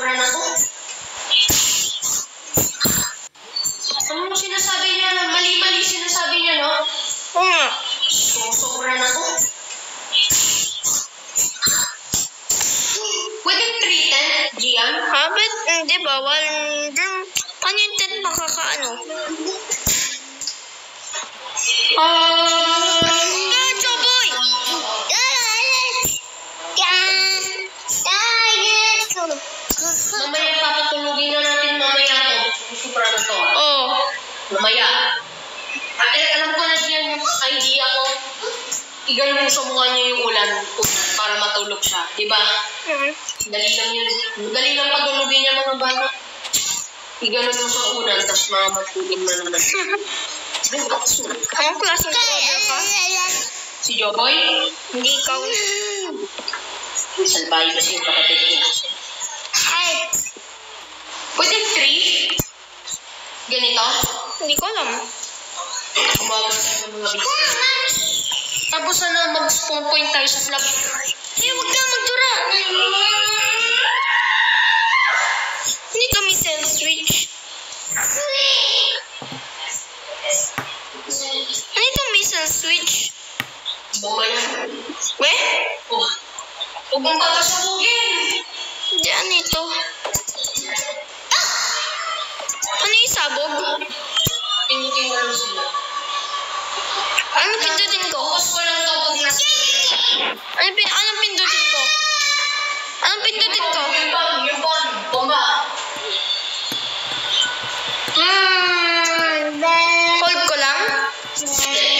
Sumusobra na to. Ano mo sinasabi niya? Mali-mali sinasabi niya, no? Oo nga. Sumusobra na to. Pwede treated, Gian? Ha, but hindi bawal. Dun, paano yung tent makakaano? Ah... Iganon mo sa mukha niya yung ulan para matulog siya. Di ba? Hmm. Dali lang yun. Dali lang patulogin niya mga bata. Iganon mo sa unan, tapos mamatulog na naman. Ay, bakso. Anong klaseng brother ka? Si Joboy, Hindi ikaw. salbahe kasi yung kapatid niya. Ay, Pwede three? Ganito? hindi ko alam. Tayo ng mga bisita. Tapos ano, mag-spawn point tayo sa slab. Eh, huwag ka magdura. Hindi kami cell switch. Ano itong missile switch? Bomba yan. Weh? Oh. Huwag mong papasabugin. Diyan ito. Ano yung sabog? Pinutin mo lang sila. Ano pindutin ko? Focus ko lang to pag nasa... Ano, pin anong pindutin ko? Anong pindutin ko? Yung bomb, yung bomb. Bomba. Hmm, hold ko lang? Sandali,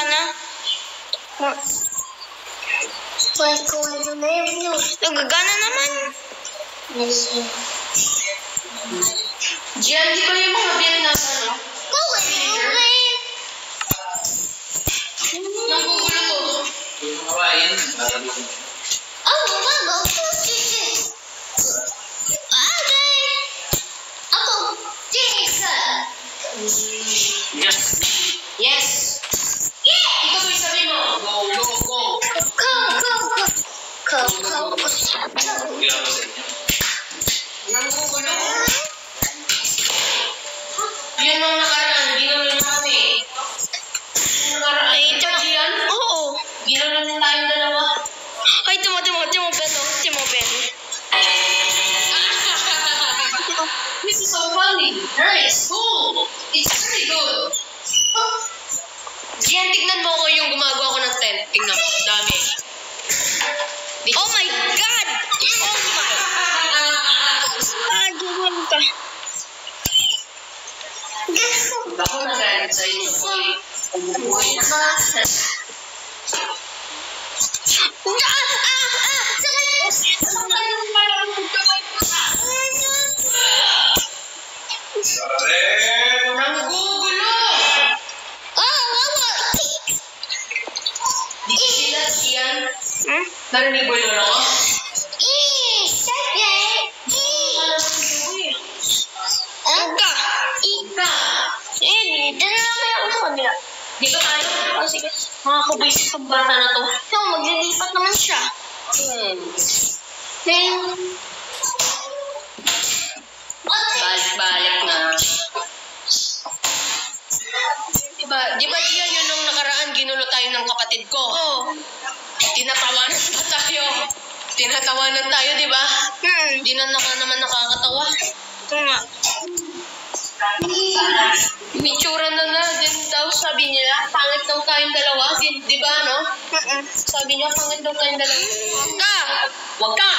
ba't ganito? Pero... Ano bakit gate to? Tingnan mo. Ha? Ito, ladder. Para sa ladder. Try ko nga kung nagagana. Nagagana naman. Gian, di ba yung mga Vietnam, ano? Nagugulo to. Yes! Yun ang nakaraan, ginulo na kami. Nakaraan, Ay, ito, Gian? Oo. Ginulo na tayong dalawa. Ay, timo, timo, timo, beto. Timo, beto. This is so. Nice. Cool. It's very good. Gian, tignan mo ko yung gumagawa ko ng tent. Tingnan mo. Dami. Oh my God! Oh my! Ah, gawin Hmm? Narinig mo yun ako? Ano ka? Ika. Eh, dito na naman ako sa kanila. Dito tayo. Oh, sige. Mga kabaisit ng bata na to. So, maglilipat naman siya. Hmm. Then, Balik-balik na. Diba, di ba Gia, yun nung nakaraan, ginulo tayo ng kapatid ko. oh. Tinatawanan pa tayo. Tinatawanan tayo, di ba? Hmm, Di na naka naman nakakatawa. ito nga. Mitsura na na din daw, sabi niya. Pangit daw tayong dalawa. Di, di ba, no? Mm-mm. Sabi niya, pangit daw tayong dalawa. Huwag ka! Wag ka!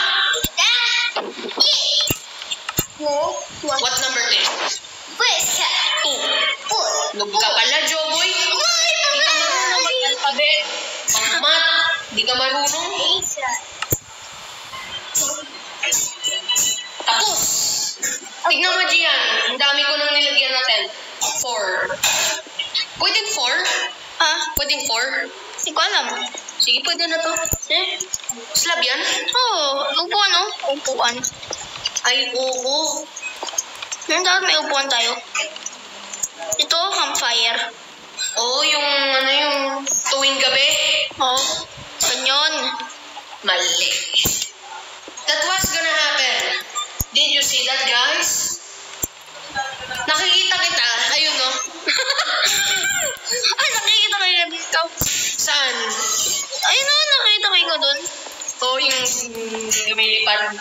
No? What? What number 10? Pwes ka! Two. Put! Lug ka pala, Joboy. Di ka marunong mag-alphabet. Pang-mat. Di ka marunong. Tapos. Tignan mo, Gian. Ang dami ko nang nilagyan natin. Four. Pwedeng four? Ha? Pwedeng four? Hindi ko alam. Sige, pwede na to. Eh? Slab yan? Oo, oh, upuan oh. Upuan. Ay, oo. Hmm, dapat may upuan tayo. Ito, campfire. Oo, yung ano yung tuwing gabi. Oh, ganyan. Mali. That was gonna happen. Did you see that, guys? Nakikita kita. Ayun, no? ah, nakikita kayo na dito. Saan? Ayun na, nakikita ko dun. Oo, yung mm, lumilipad.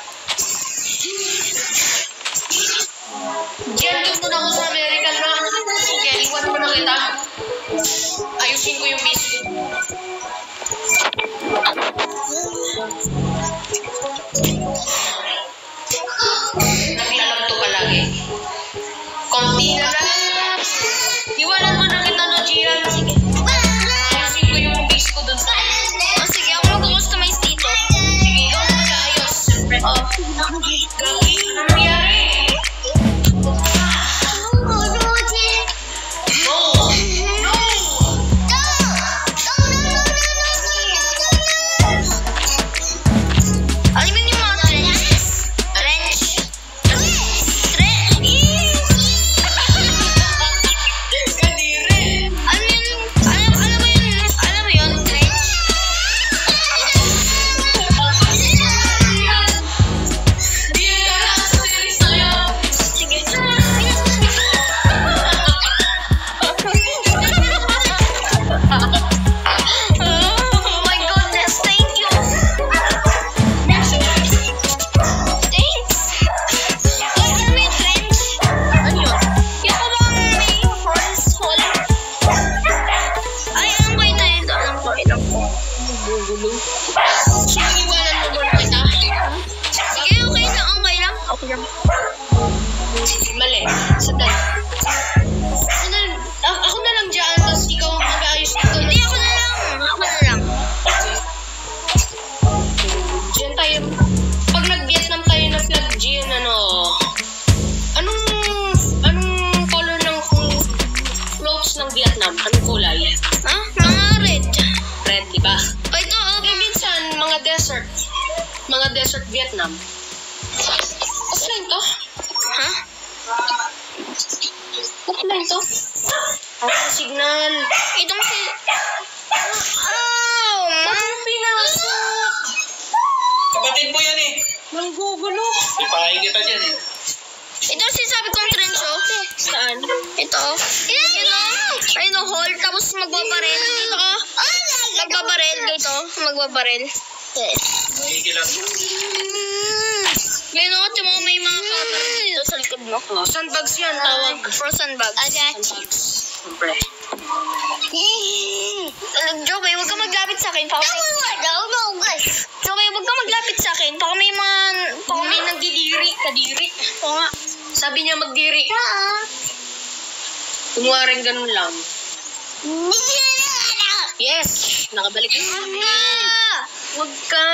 Diyan, doon muna ako sa American na. Sige, iwan mo na kita. Ayusin ko yung biscuit. Naglalag to palagi. Konti na lang. Kumuha rin ganun lang. Yes! Nakabalik ka. Huwag ka!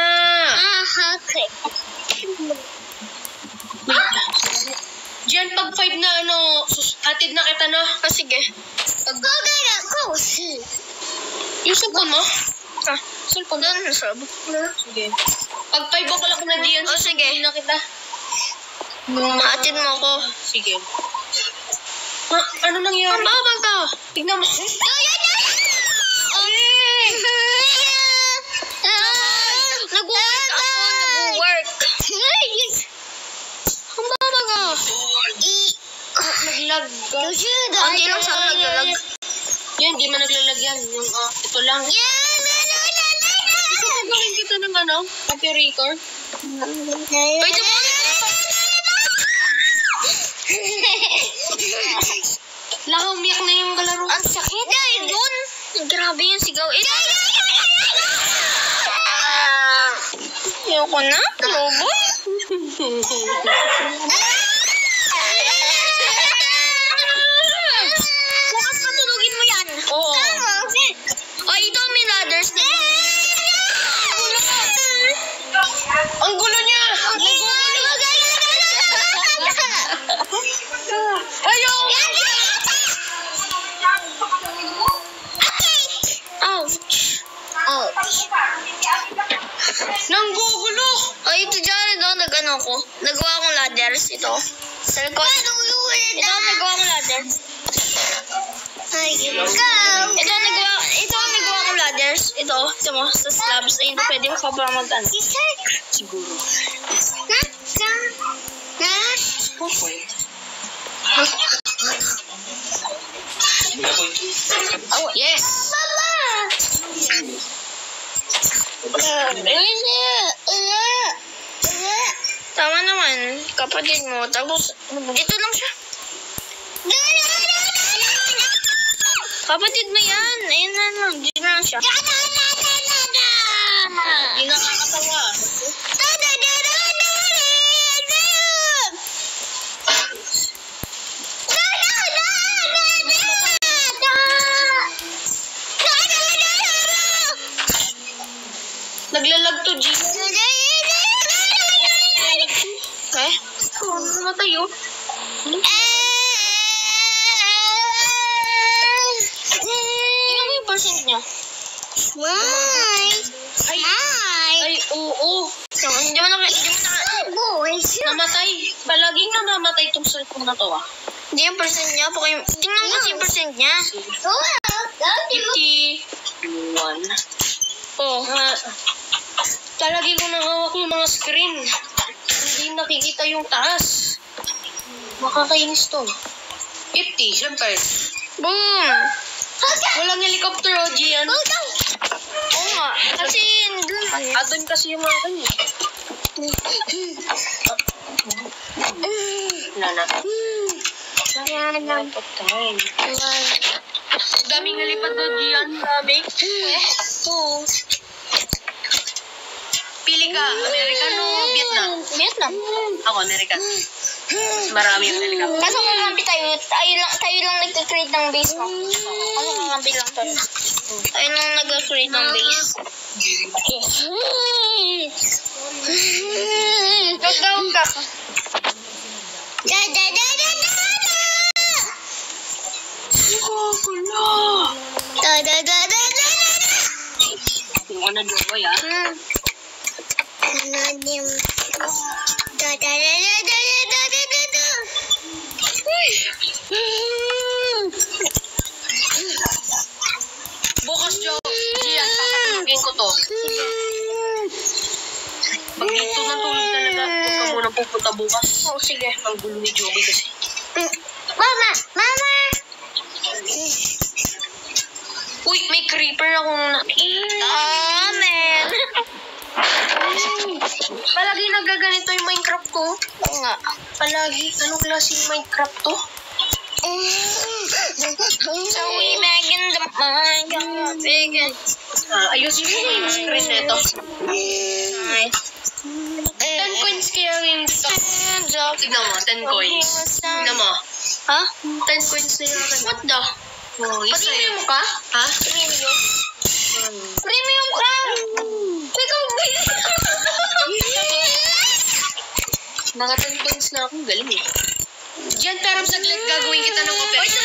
Diyan, pag five na ano, sus- hatid na kita na. Ah, sige. Pag, yung cellphone mo? Ah, cellphone doon. Sab. Sige. Pag five o'clock na diyan, Oh, sige. susunduin na kita. Maatid mo ako. Sige. Ma, ano nangyari? Mababang ka. Tignan mo. Nag-work ako. Nag-work. Ang baba ka. Naglag ka. Hindi lang sa akin naglalag. Yan, di man naglalagyan. Yung, ah, ito lang. Ito gagawin kita ng ano? Copy record. Pwede mo. Laka, umiyak na yung kalaro. Ang sakit. Dahil yun. Grabe yung sigaw. Eh. Ayoko na. Lobo. Bukas patulugin mo yan. Oo. Ay, ito ladders din. Ang gulo niya! Ang gulo! Ayaw! Ouch. Ouch. Nanggugulo! Ay, ito dyan, ito, nag-ano ko. Nagawa akong ladders, ito. Sa likod. Ito, nagawa akong ladders. Ito, nagawa, ito, nagawa akong ladders. Ito, ito mo, sa slabs. Ayun, pwede ka pa mag-ano. Siguro. Wait. Hindi ako Oh, yes! Tama naman, kapatid mo. Tapos, ito lang siya. Kapatid mo yan. Ayun na lang. Dito lang siya. Hindi nakakatawa. Naglalag to, G. Eh? Namatay, oh. Tingnan mo yung percent niya. Ay, ay, oo. Hindi mo na, hindi mo na, Namatay. Palaging namamatay itong cellphone na to, ah. hindi yung percent niya. Yung, tingnan mo yung percent niya. 51. Oh. Ah, talagi ko nang hawak yung mga screen. Hindi nakikita yung taas. Makakainis to. 50, syempre. Boom! Walang helicopter, oh, Gian. Oo nga. Kasi, dun. Ah, kasi yung mga kanya. Wala na. Wala na. Daming nalipad doon, Gian. Dami. Oo. Pili ka, Amerikano, Vietnam. Vietnam. Ako, American. Mas marami yung helicopter. Kaso kakampi tayo, tayo lang, tayo lang nag-create ng base mo. Kaso kakampi lang tayo. Tayo lang nag-create ng base. Gagawin ka. Da da da da da da. Kung ano jowa ya. Hmm. Nadim. Da da da da da da da da da. Bukas jo. Gian, kakatulogin ko to. Pag dito na tulog talaga, huwag ka muna pupunta bukas. Oh, sige. Ang gulo ni Joey kasi. Mama! Mama! Uy, may creeper akong nakita. Oh, man. Palagi nagaganito yung Minecraft ko. Oo nga. Palagi, anong klaseng Minecraft to? So we begging the mind, begging. Ah, ayusin mo yung screen nito. Ay. 10 coins kaya yung dito. Tignan mo, 10 coins. Tignan mo. Ha? 10 coins na yung akin. What the? Oh, Premium ka? Ha? Premium? Premium ka! Mga 10 coins na akong galing eh. Diyan, pero saglit gagawin kita ng operation.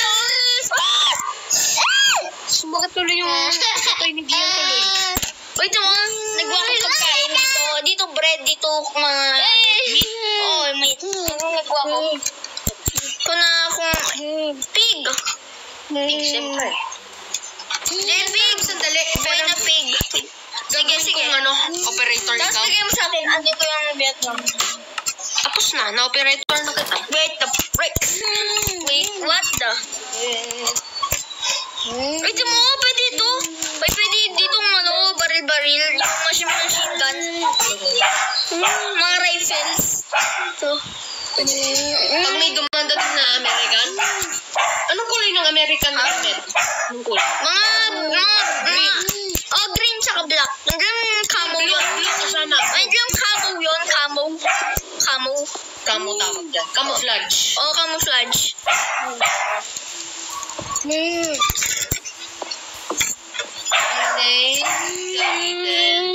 Sumagat tuloy yung ito yung hindi yung tuloy. Wait mo, nagwa ko pagkain dito. Dito bread, dito mga meat. Oh, meat. Nagwa ko. Ito na akong pig. Pig, siyempre. Hindi, pig. Sandali, Boy na pig. Sige, sige. Kung ano, operator Tapos ikaw. bigay mo sa akin, andi ko yung Vietnam. Tapos na, na-operator na kita. Wait, the frick. Wait, what the? Wait mo, pwede ito. Wait, pwede dito ano, baril-baril. Yung machine machine gun. Hmm, mga rifles. Ito. Pag may dumanda din na American, anong kulay ng American helmet? Anong kulay? Mga, oh, green tsaka black. Nandiyan camo Blue, yun. blue kasama. Nandiyan camo yun, camo. Camo tawag dyan. Camouflage. Oh, camouflage. Hmm. Okay. Gamitin.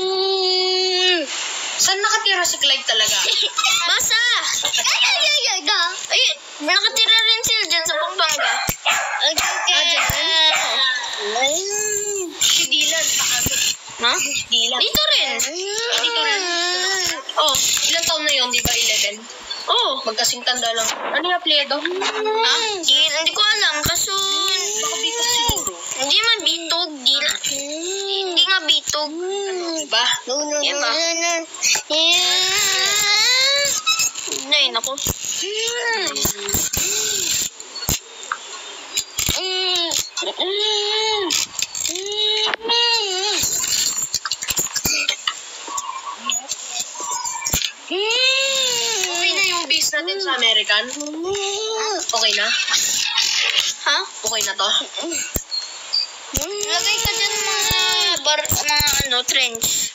Saan nakatira si Clyde talaga? Masa! Ay, ay, ay, ay, da. Ay, nakatira rin sila dyan sa Pampanga. Okay. Ah, dyan? Si Dylan. Paano? Ha? Dylan. Dito rin. Dito rin. Oh, ilang taon na yun, di ba? 11? Oh. Magkasing tanda lang. Ano yung apelyido? Ha? Di, hindi ko alam. Kaso, Baka dito siguro. hindi man bitog. Di, hindi nga bitog. Diba? Diba? Ay, naku. Okay na yung base natin sa American? Okay na? Ha? Okay na to? Lagay ka dyan mga bar, mga ano, trench.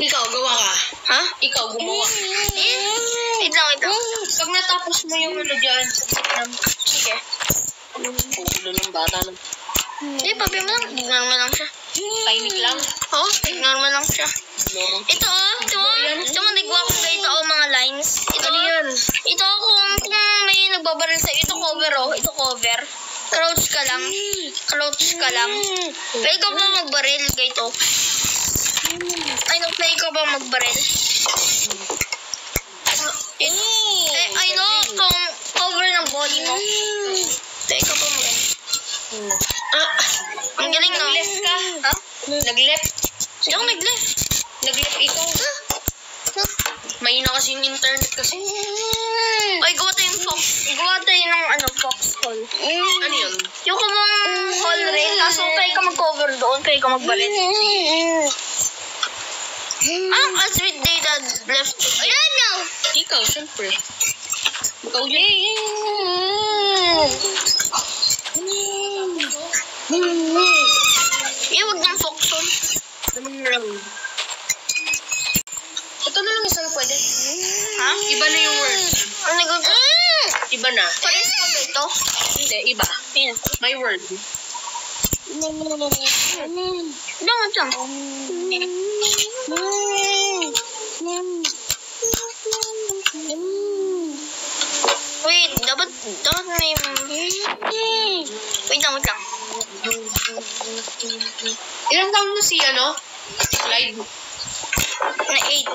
Ikaw, gawa ka. Ha? Ikaw, gumawa. Eh, wait lang, wait lang. Pag natapos mo yung ano dyan, Sige. pulo ng bata ng Hindi, papi mo lang. Ignore mo lang siya. Timing lang. Oh, mo lang siya. Ito oh, ito oh. Ito mo, nagwa ko sa ito oh, mga lines. Ito Ano oh. yan? Ito oh, kung, kung may nagbabaril sa ito cover oh. Ito cover. Crouch ka lang. Crouch ka lang. Pwede ka ba magbaril? Gayto. Ay, no, pwede ka ba magbaril? Eh, eh, ay, no, kung cover ng body mo. Pwede ka ba Ah, Ang galing, no? Nag-left ka. Ha? nag-left. Hindi ako nag-left. Nag-left ikaw. Mahina kasi yung internet kasi. Ay, gawa tayo yung fox. Gawa tayo ng ano, fox hole. Ano yun? Yung kumang hall rin. Kaso pwede ka mag-cover doon. Pwede ka magbalit. Ah, as with data left. Ayan na! Ikaw, syempre. Ikaw yun. Eh, wag ng lang? Ito na lang isang pwede. Ha? Iba na yung word. Ano nag- Mm! Iba na. Pares pa ba ito? Hindi, iba. My word. Langat lang. Wait, dapat, dapat may... Wait lang, wait lang. Ilang taon na si, ano? Clyde. Na 8.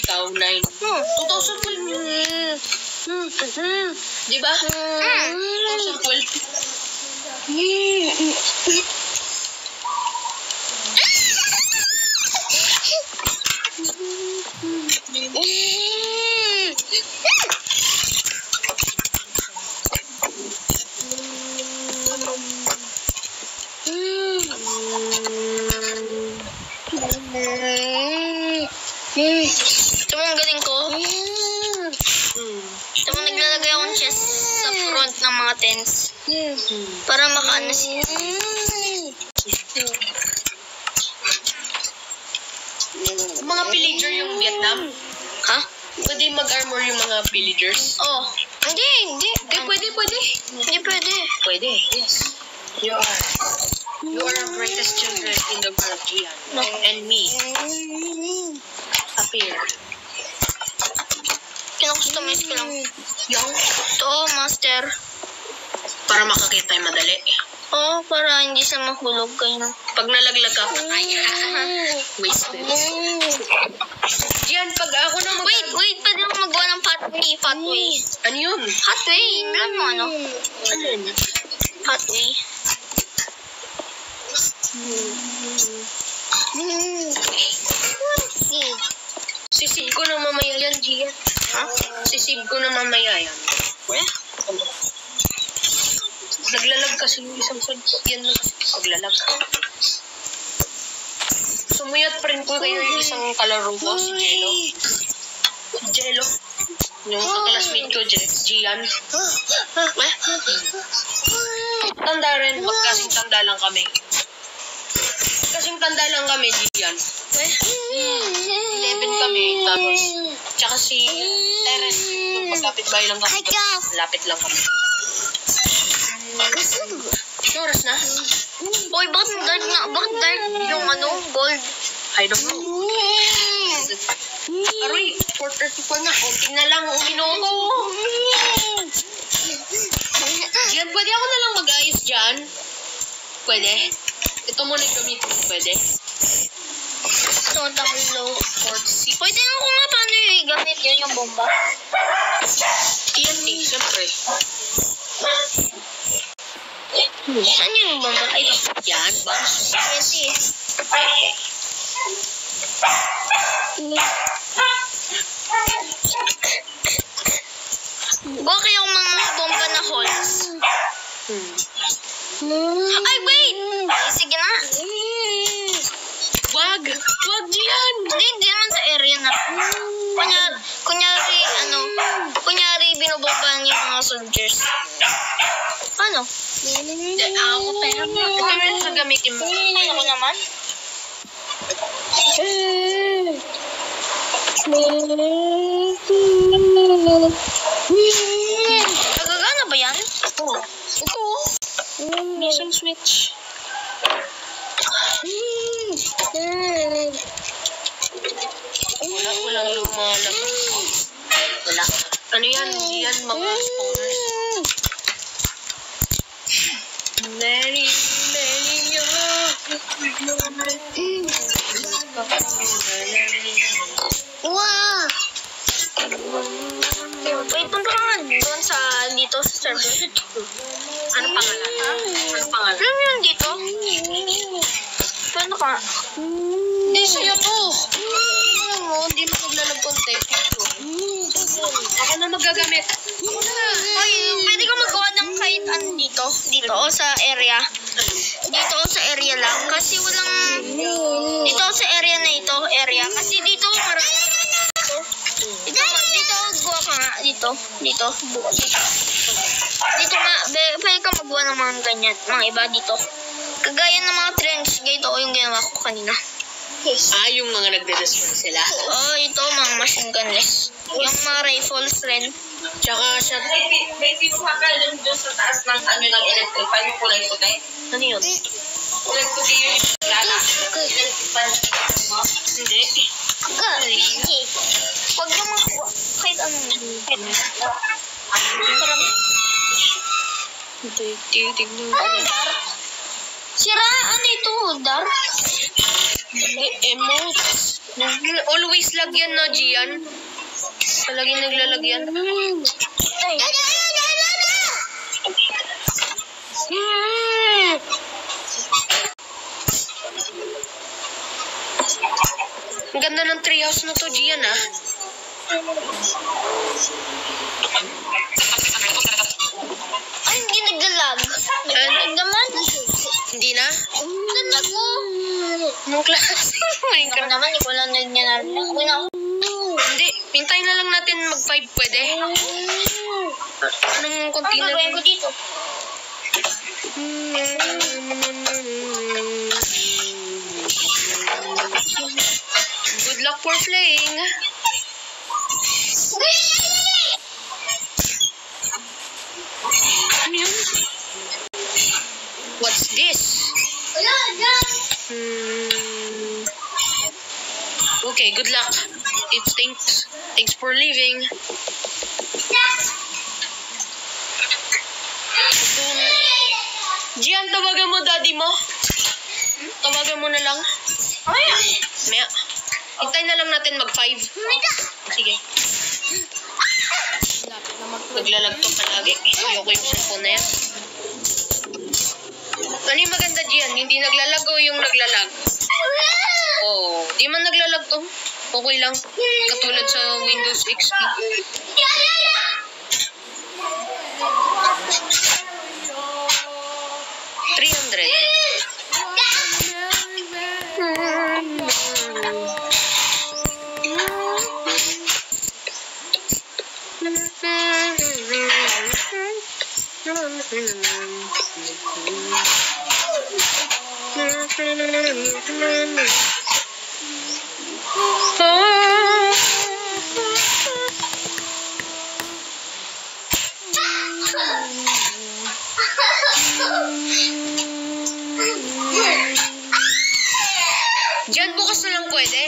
Ikaw, 9. Hmm. 2012 yun. Hmm. Hmm. Di ba? Hmm. 2012. Ito mo ang galing ko. Ito mo naglalagay akong chest sa front ng mga tents. Para makaano si... Mga pillager yung Vietnam. Ha? Pwede mag-armor yung mga pillagers. Oh. Hindi, hindi. Eh, pwede, pwede. Hindi pwede. Pwede, yes. You are. You are the greatest children in the world, Gian. No. And me. Appear. Kinakustomize ko lang. Yung, Ito, master. para makakita tayo madali. Oh, para hindi siya mahulog kayo. Pag nalaglag ka, patay. Wasted. Gian, pag ako na mag- Wait, wait. Pwede mo magawa ng pathway. Pathway. Ano yun? Pathway. Alam mo ano? Ano yun? Pathway. Sisib ko na mamaya yan, Gian. Ha? Sisib ko na mamaya yan. Eh? Naglalag kasi yung isang sandok. Yan lang kasi paglalag. Sumuyat pa rin ko kayo yung isang kalaro ko, si Jello. Jello. Yung kaklasmate ko, Gian. Eh? Tanda rin, magkasing tanda lang kami. Kasing tanda lang kami, Gian. Eh? 11 kami, tapos, tsaka si Terence, nung magkapit bahay lang kami. Lapit lang kami. Anong oras na? Boy, bakit dark na? Bakit dark yung ano? Gold? I don't know. Aroy, 4.34 na. Konti na lang ang minuto. Yan, pwede ako na lang mag-ayos dyan. Pwede. Ito muna gamitin ko. Pwede. Ito, low. 46. Pwede nga ko nga paano yung gamit yun yung bomba. TNT, syempre. Saan yung bomba? Ay. Yan, ba? Pwede. Gawa kayo ng mga bomba na holes. Hmm. Ay, wait! Sige na. Wag! Wag yan! Hindi, hindi naman sa area na. Kunyari, kunyari, ano, kunyari, binobomba niyo yung mga soldiers. Ano? Hindi, ako tayo. Ito yung gagamitin mo. Ay, ako naman. Nagagana ba yan? Ito. Ito. Mission switch. Wala, walang lumalabas. Wala. Ano yan? Hindi yan mga spawners. Many, many Wow! Wait, punta ka doon sa, dito sa server. Ano pangalan? Ha? Ano pangalan? Alam dito? Punta ka. Hindi, sa'yo to. Mo, hindi mo naglalag-contact. Ako na magagamit. Ako na. Ay, pwede ka magawa ng kahit ano dito. Dito o sa area. Dito o sa area lang. Kasi walang... Dito o sa area na ito. Area. Kasi dito parang... Dito, dito gawa ka nga. Dito. Dito. Dito. Dito nga. Pwede ka magawa ng mga ganyan. Mga iba dito. Kagaya ng mga trench gate o yung ginawa ko kanina. Ah, yung mga nagde-destroy sila. Oh, ito mga machine gunless. Yung mga rifles rin. Tsaka siya, May, may pinuha ka dun sa taas ng ano ng electric fan, yung kulay puti. ano yun? Kulay puti yun yung gala. Electric fan. Hindi. Aga, Huwag na mga kahit ano. Sarap. Ano, Dar? Sira, ano ito, Dar? E- emotes. Always lagyan na, Gian. Palagi naglalagyan. Ay. Ang ganda ng treehouse na to, Gian, ah. Ay, hindi naglalag. Naglalag naman. Hindi na? Naglalag ko. Anong klase? Minecraft. naman, ikaw lang na niya naku. Hindi, hintayin na lang natin mag-5 pwede. Anong konti na ko dito? Good luck for playing. Ano? What's this? Hmm. Okay, good luck. It thanks. Thanks for leaving. Gian, tawagan mo daddy mo. Tawagan mo na lang. Ay, Maya. Hintayin na lang natin mag-5. Sige. Naglalagto palagi. Ayoko yung cellphone na yan. Ano yung maganda diyan? Hindi naglalag o yung naglalag? Oo. Oh, di man naglalag to. Okay lang. Katulad sa Windows XP. Three hundred. Diyan bukas na lang pwede.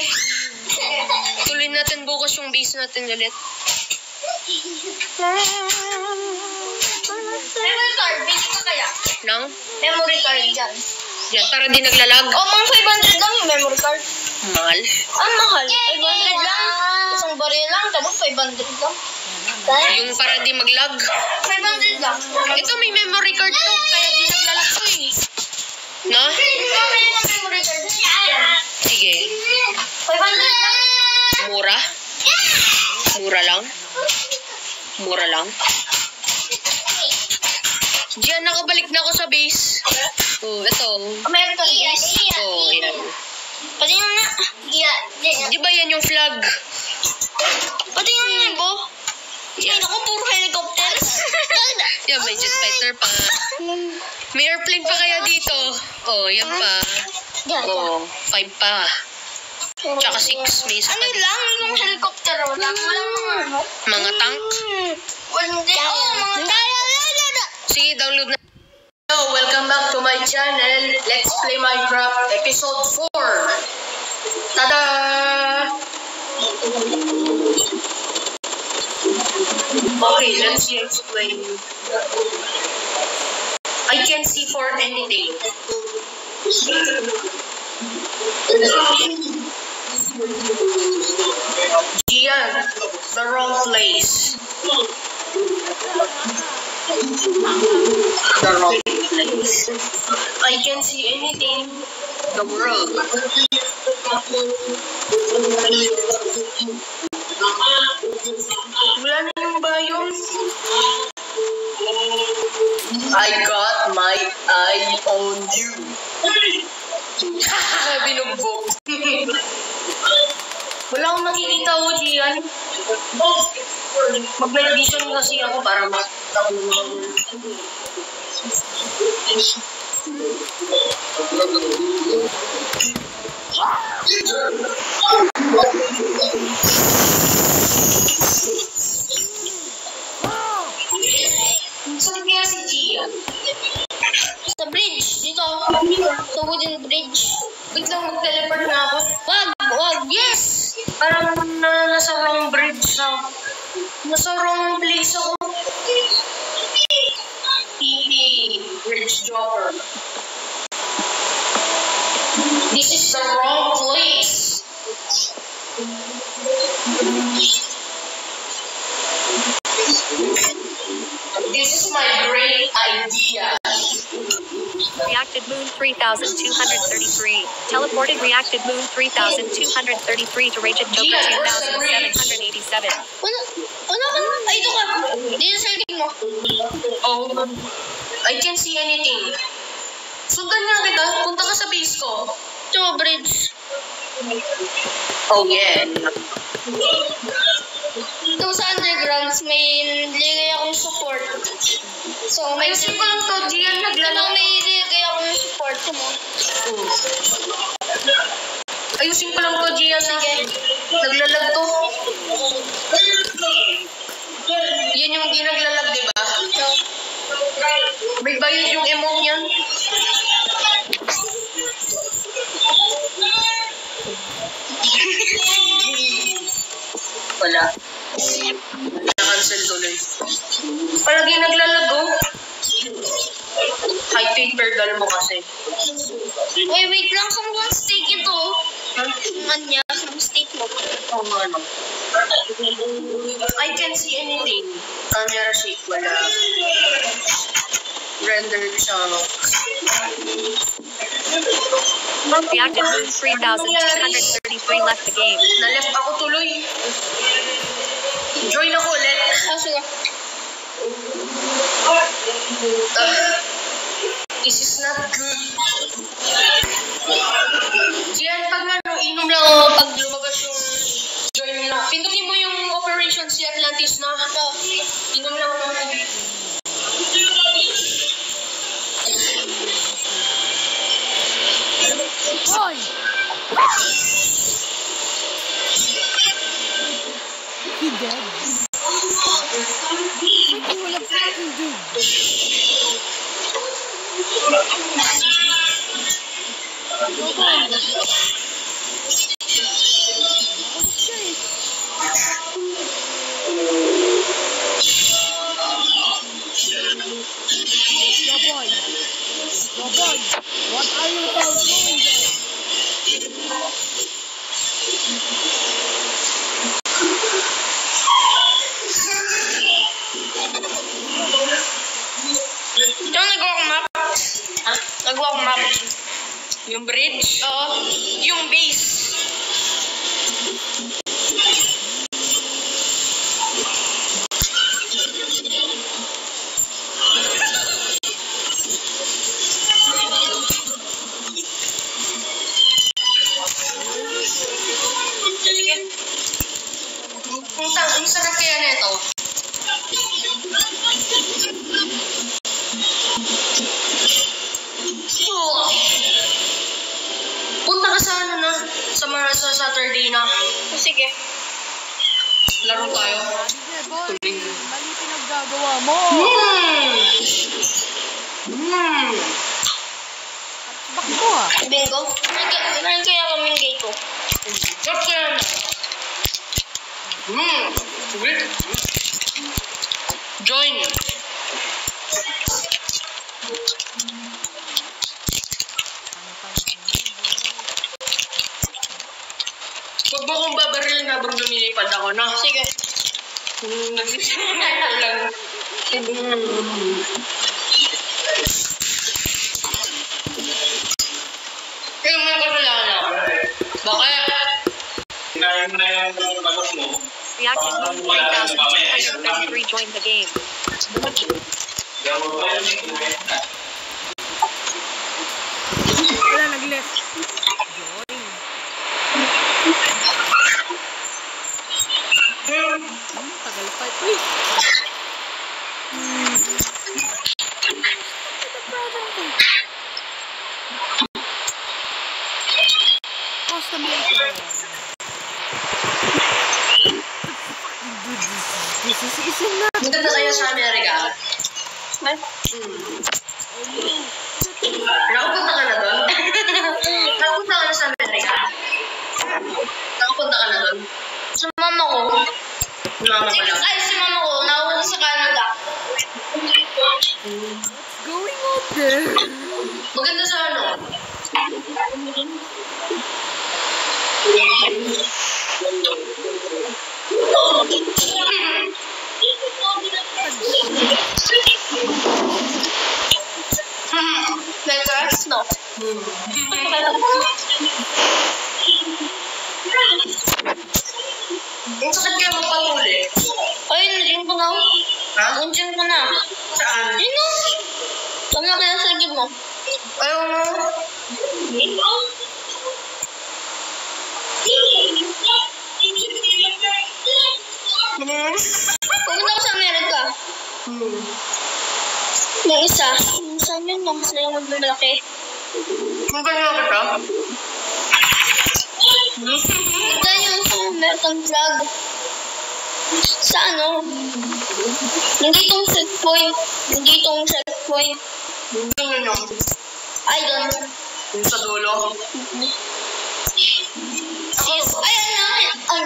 Tuloy bukas yung base natin ulit. memory card. Bili ka kaya? Nang? Memory card dyan. Diyan, para di naglalag. O, mga 500 lang yung memory card. Mahal. Ang mahal. 500 lang. Isang baril lang, tapos 500 lang. Yung para di maglag. 500 lang. Ito may memory card to, kaya di naglalag to eh. No? Memory card. Sige. 500 lang. Mura? Mura lang? Mura lang? Diyan, nakabalik na ako sa base. Oh, ito. American base. Oh, yan. Pati yung na. Yeah, yeah. Di ba yan yung flag? Pati yung nebo. Ay, Yan. naku, puro helicopters. Yan, may jet fighter pa. May airplane pa kaya dito? Oh, yan pa. Oh, five pa. Tsaka six, may isa Ano pa. lang, yung helicopter, wala, walang mga ano. Mga tank. Wala, hindi, oo, mga tank. Sige, download na. Hello, welcome back to my channel. Let's play Minecraft episode 4. Tada! Okay, let's explain. I can't see for anything. Gian, the wrong place. The wrong place. I can't see anything. The world. Wala na yung bayon. I got my eye on you. Binugbog. Wala akong makikita o, Gian. Mag-night vision kasi ako para makita ko naman. Saan kaya si Gian? Sa bridge, dito. Sa wooden bridge. Biglang mag-teleport na ako. Wag, wag, yes! Parang na nasa wrong bridge na. Nasa wrong place ako. PP, Bridge Jogger. This is the wrong place. This is my great idea. Reacted Moon 3233. Teleported Reacted Moon 3233 to Raging Joker 2787. Wala, wala ka. Ay, ito ka. Dito sa likod mo. Oh, I can't see anything. Sundan nga kita. Punta ka sa base ko. Ito, bridge. Oh, yeah. Ito sa undergrounds, may ligay akong support. So, may... Ayusin ko lang to. Gian, naglalaro. may ligay akong support mo. Ayusin ko lang to, Gian. Sige. Naglalag to. Yan yung di naglalag, di ba? May bayad yung emote niyan. Wala. Na-cancel tuloy. Palagi naglalago. High paper dal mo kasi. Uy, wait lang. Someone steak ito. Ang niya, ang steak mo. Oo nga, no. I can't see anything. Camera shake, wala. Rendered siya. Reacted Moon 3233 left the game. Naleft ako tuloy. Join ako ulit. Ah, sige. This is not good. Diyan, pag ano, inom lang ako pag lumabas yung join lang. Pindutin mo yung Operation si Atlantis na. Inom lang ako ng tubig. Hoy! He dead? Freaking wala fucking dude. Oh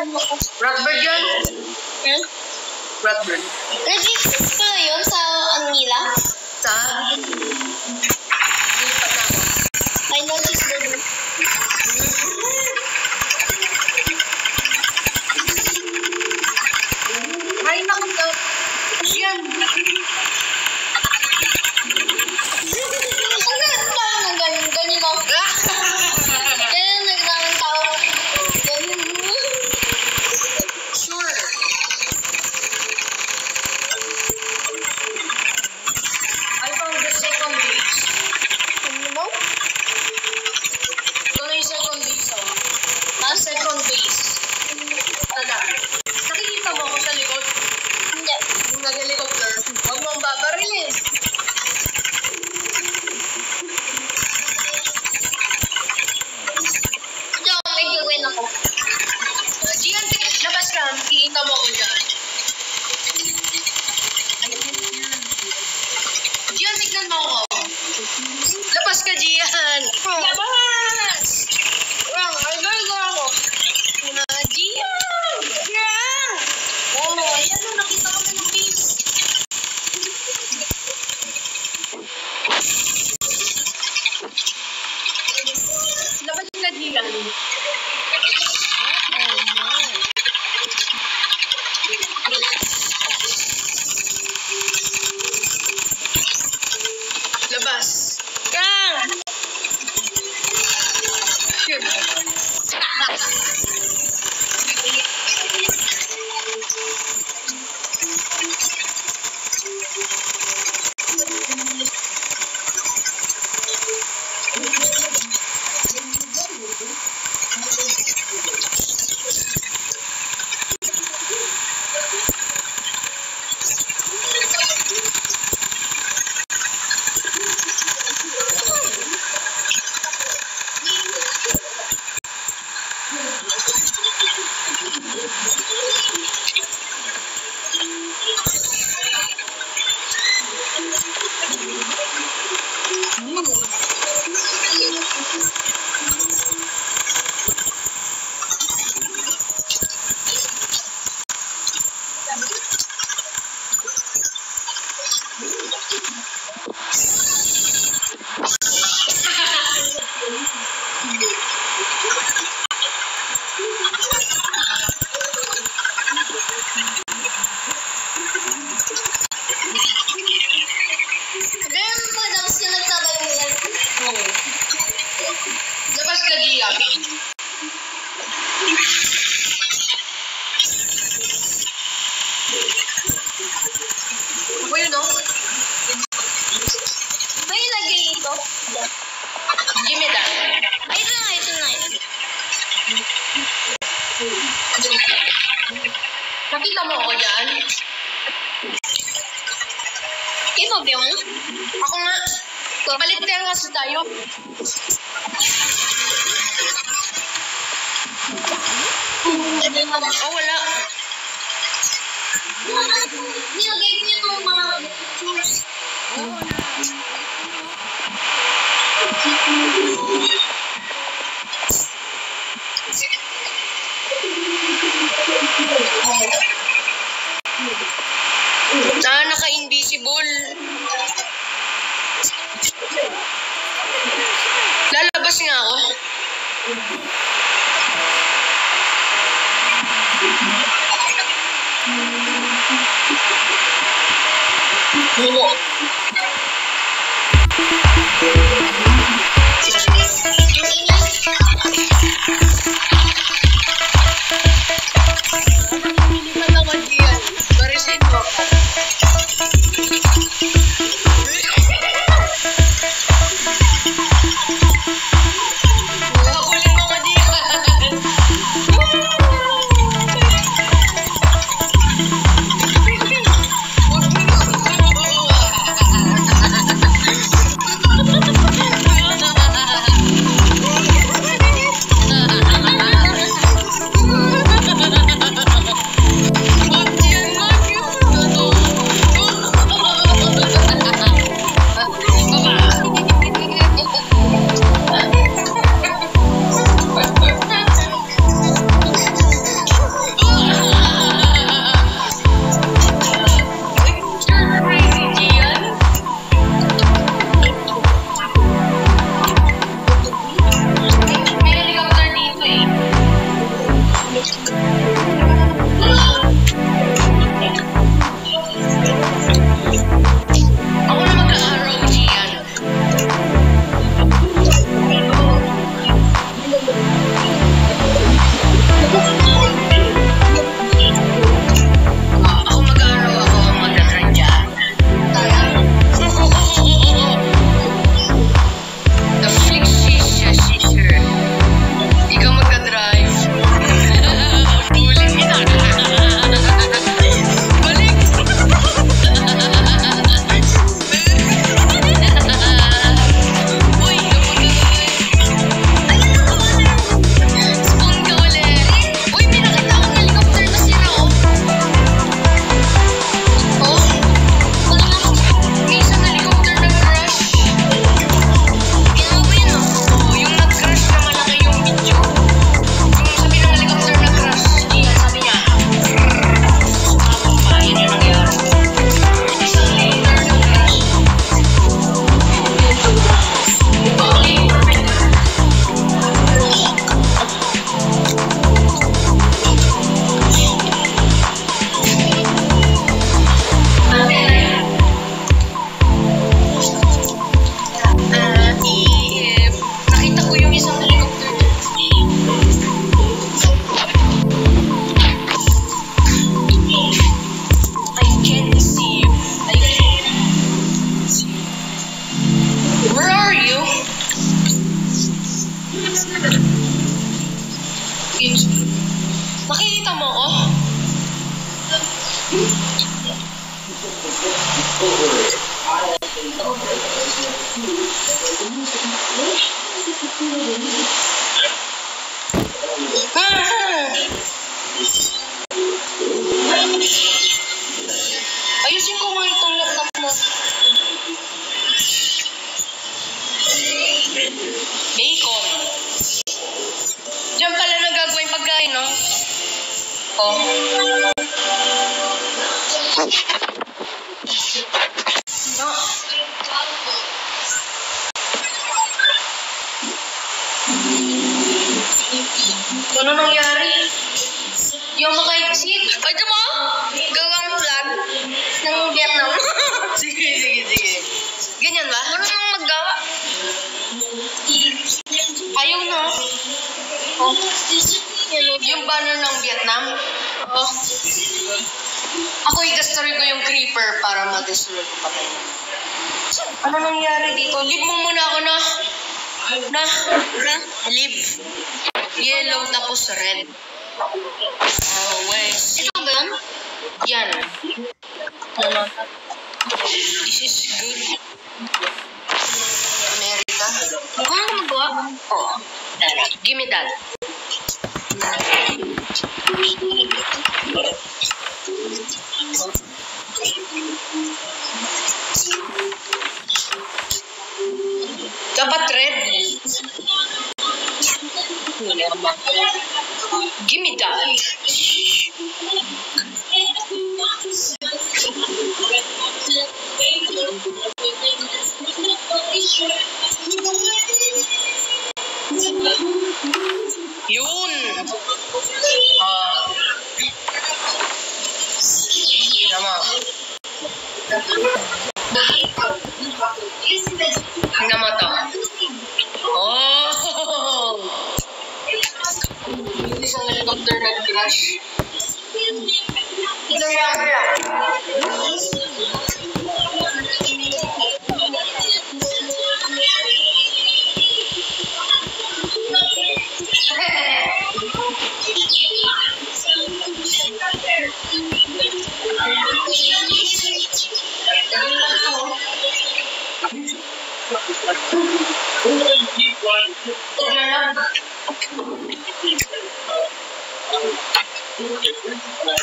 Bradford yun? Hmm? Bradford. Nag-exist pala yun sa Manila? Sa? I noticed the Ay, nakita. Yan.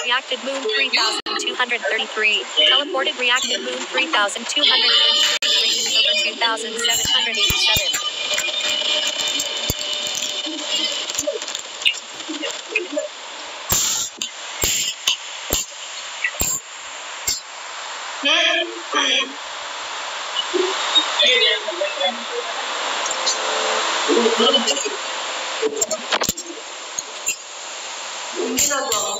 Reacted Moon 3233. Teleported Reacted Moon 3233. Duration over 2787. Yung ginagawa mo.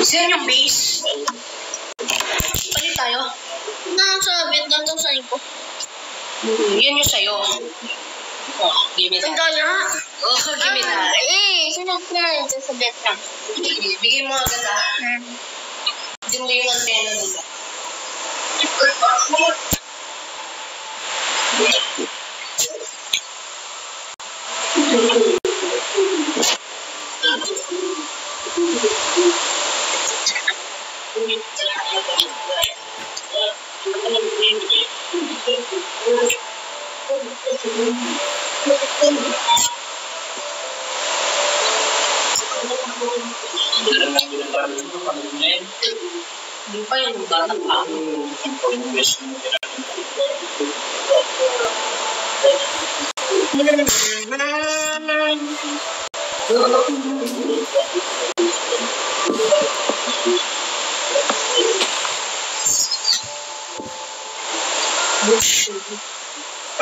Saan yung base? Palit tayo. Nasa Vietnam daw sa ko. Yun yung sa'yo. Oh, give me that. Ang kaya. Oh, give me that. Eh, sino ko na dyan sa Vietnam? Bigay mo agad ah. Diyan mo yung antena nila. Hindi pa yung bata pa.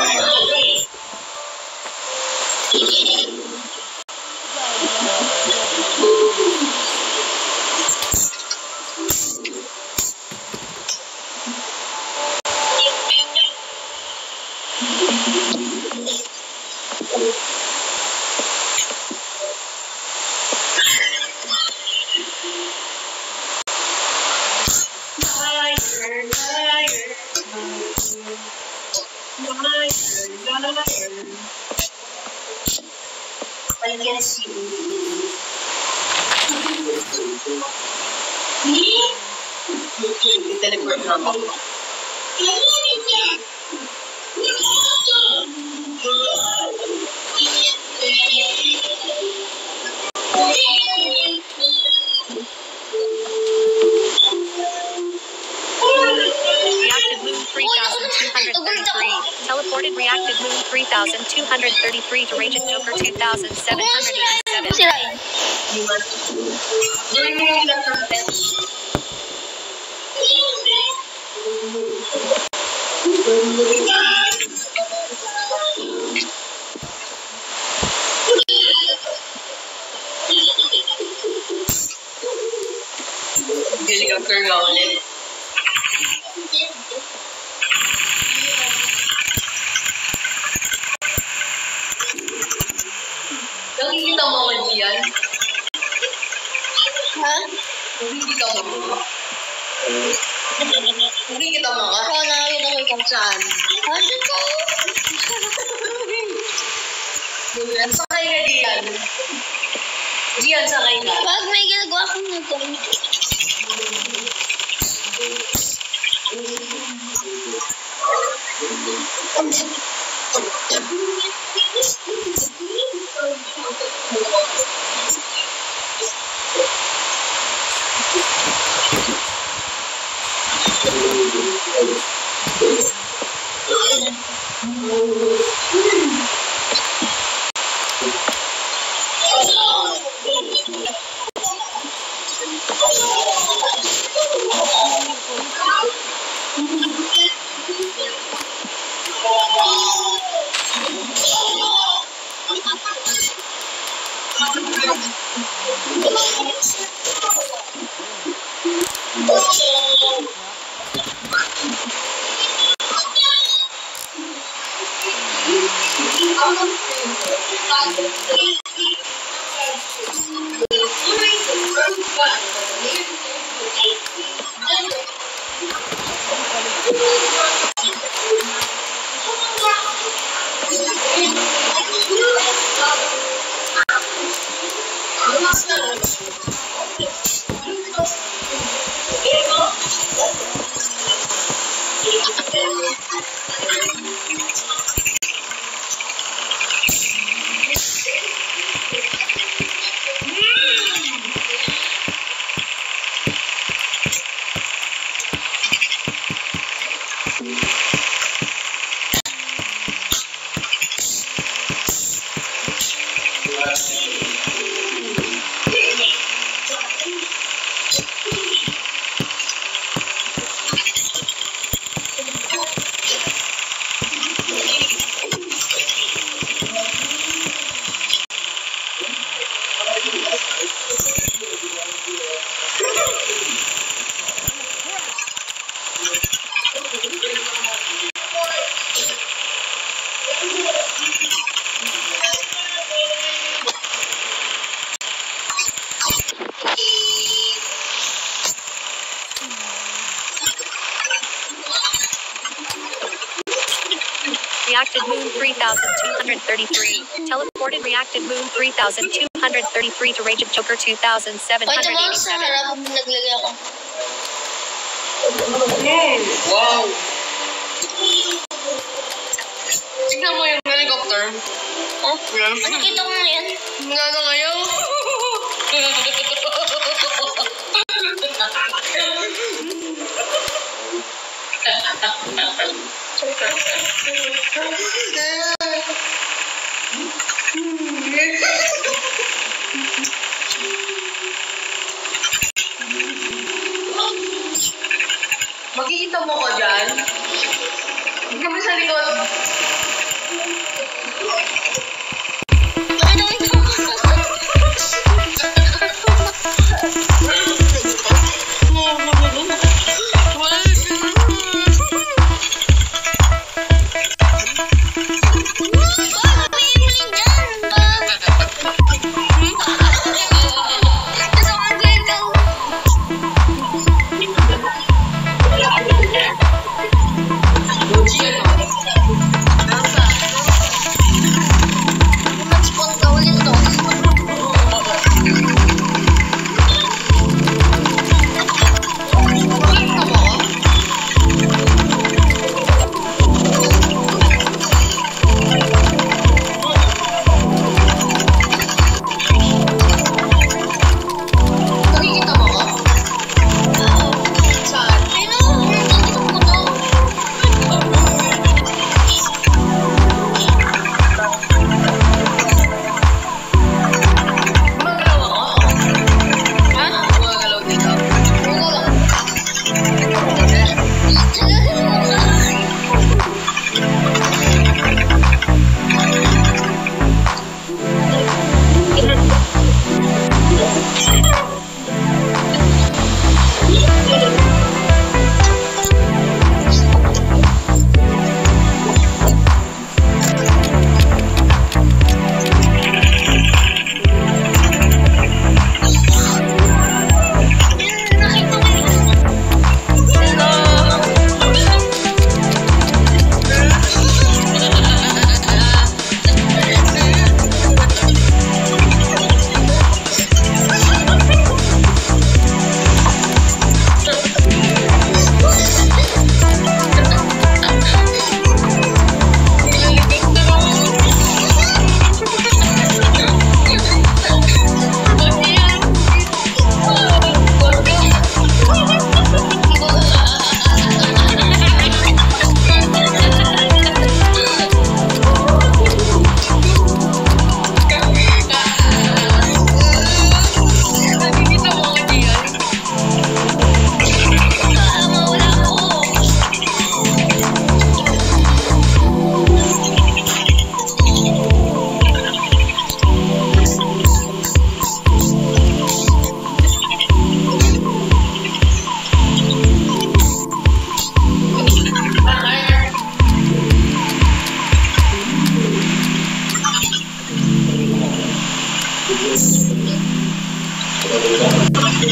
I Reacted 1,233 to range of Joker 2,787. Pwede mo sa harap naglagay ako. Wow! Tignan mo yung helicopter. Okay. Nakita mo yan? Nga na ngayon. Thank you. Makikita mo ko dyan. Tignan mo sa likod.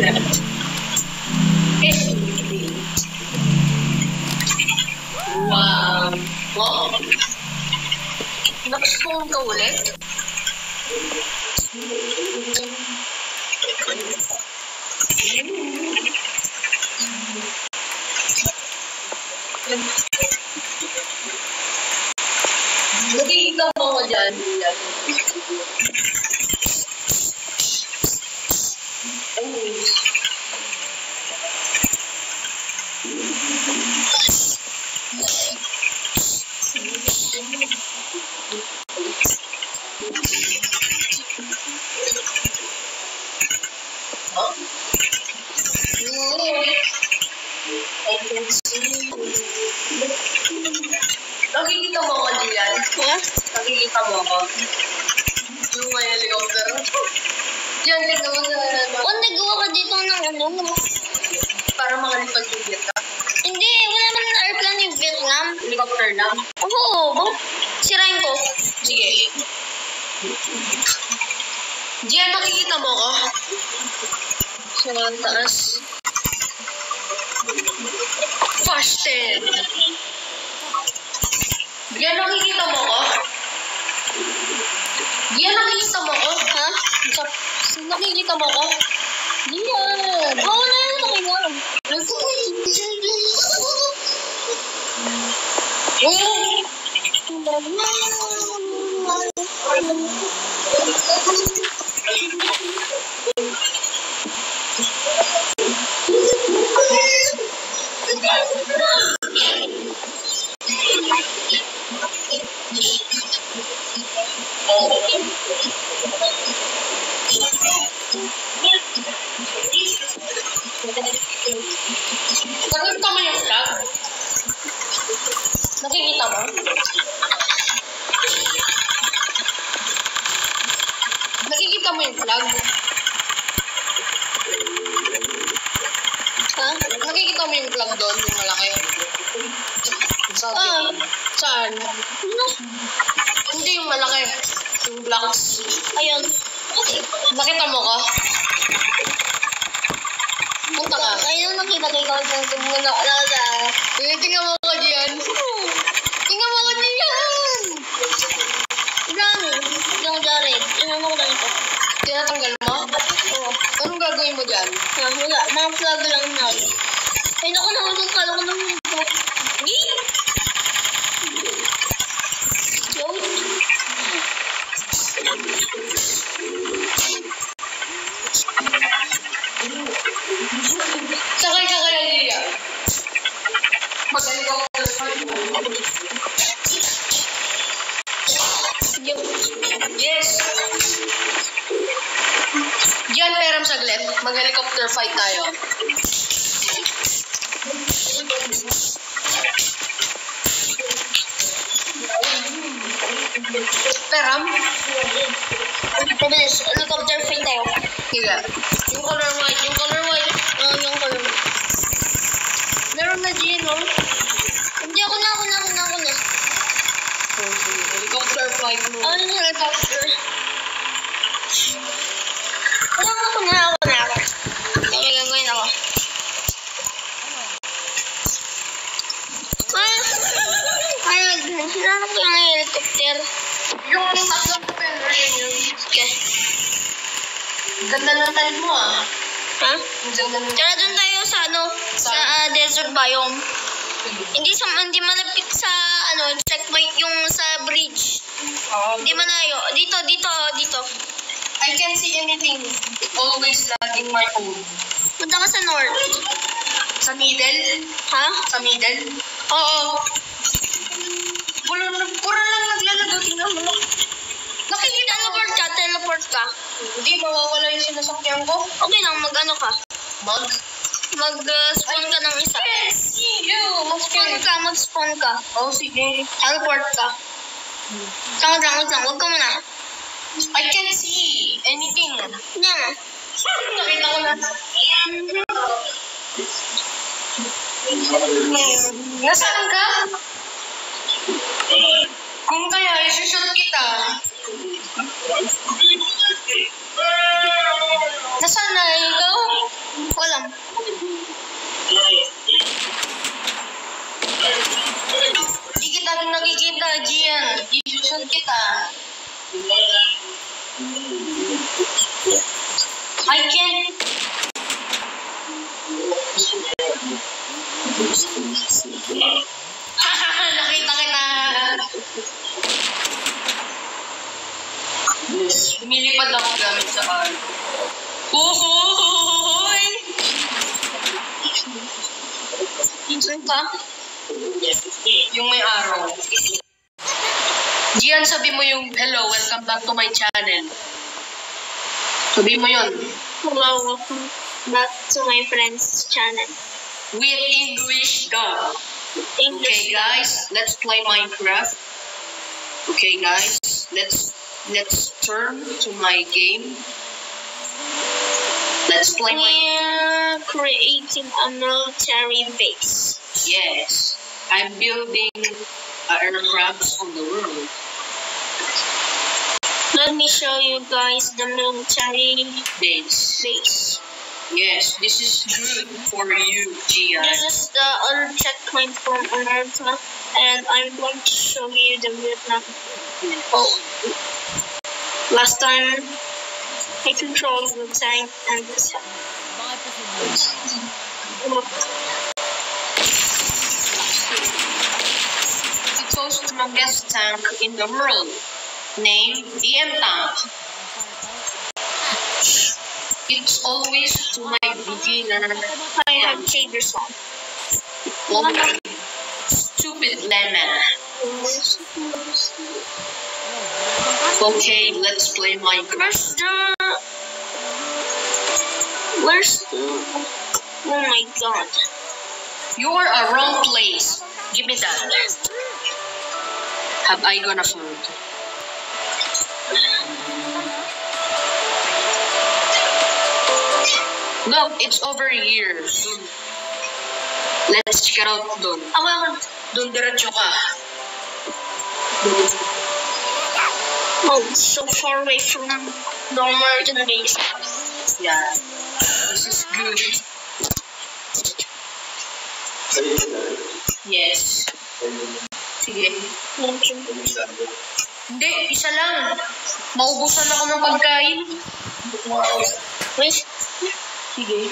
left. Definitely. Wow. Wow. Ka ulit. Nakikita mo ko dyan. Nakikita mo ako dyan? Ha? Nakikita mo ako? Yung may helicopter. Diyan, tignan mo ano, Kung nagawa ka dito ng ano, para makalipad yung Vietnam. hindi, wala naman na airplane yung Vietnam. Helicopter lang. Oo, ba? Sirain ko. Sige. Diyan, nakikita mo ako? Sa taas. Fasted. Diyan, nakikita mo ako? Diyan, nakikita mo ako? Ha? Sa, nakikita mo ako? Diyan. Oo na yun, okay lang. Oh! Nakikita my phone. Punta ka sa north. Sa middle? Ha? Sa middle? Oo. Wala na, pura lang naglalagaw. Tingnan mo. Nakikita mo. Teleport ka, teleport ka. Hindi, mawawala yung sinasakyan ko. Okay lang, mag ano ka. Mag? Mag-spawn ka ng isa. See you! Mag-spawn ka, mag-spawn ka. Oh, sige. Teleport ka. Tama lang, wag lang, wag ka muna. I can't see anything. Hindi na. Nakita ko na. Nasaan ka? Kung kaya, isushoot kita. Nasaan na ikaw? Walang. Di kita nakikita. kita, Gian. Isusod kita. I can... Nakita kita. Lumilipad ako gamit sa ano. Uhoy! Saan ka? Yung may araw. Gian, sabi mo yung hello, welcome back to my channel. Sabi mo yun. Hello, welcome back to my friend's channel. With English dub. Okay, guys, let's play Minecraft. Okay, guys, let's let's turn to my game. Let's play my We're creating a military base. yes. I'm building uh, aircrafts on the world. Let me show you guys the military Base. base. Yes, this is good for you, Gian. This is the other checkpoint from America, and I'm going to show you the Vietnam. Oh, last time I controlled the tank and this. Bakit pa si Look, It's the strongest tank in the world, named DM Tank. It's always to my beginner. I have changed. Only stupid lemon. Okay, let's play. Where's the? Where's the? Oh my god! You're a wrong place. Give me that. Have I gonna food? No, it's over here. Let's check out dun. Oh well, Dun diretso ka. oh, so far away from the American base. Yeah. This is good. Yes. Sige. Hindi, isa lang. Maubusan ako ng pagkain. Wait, Sige.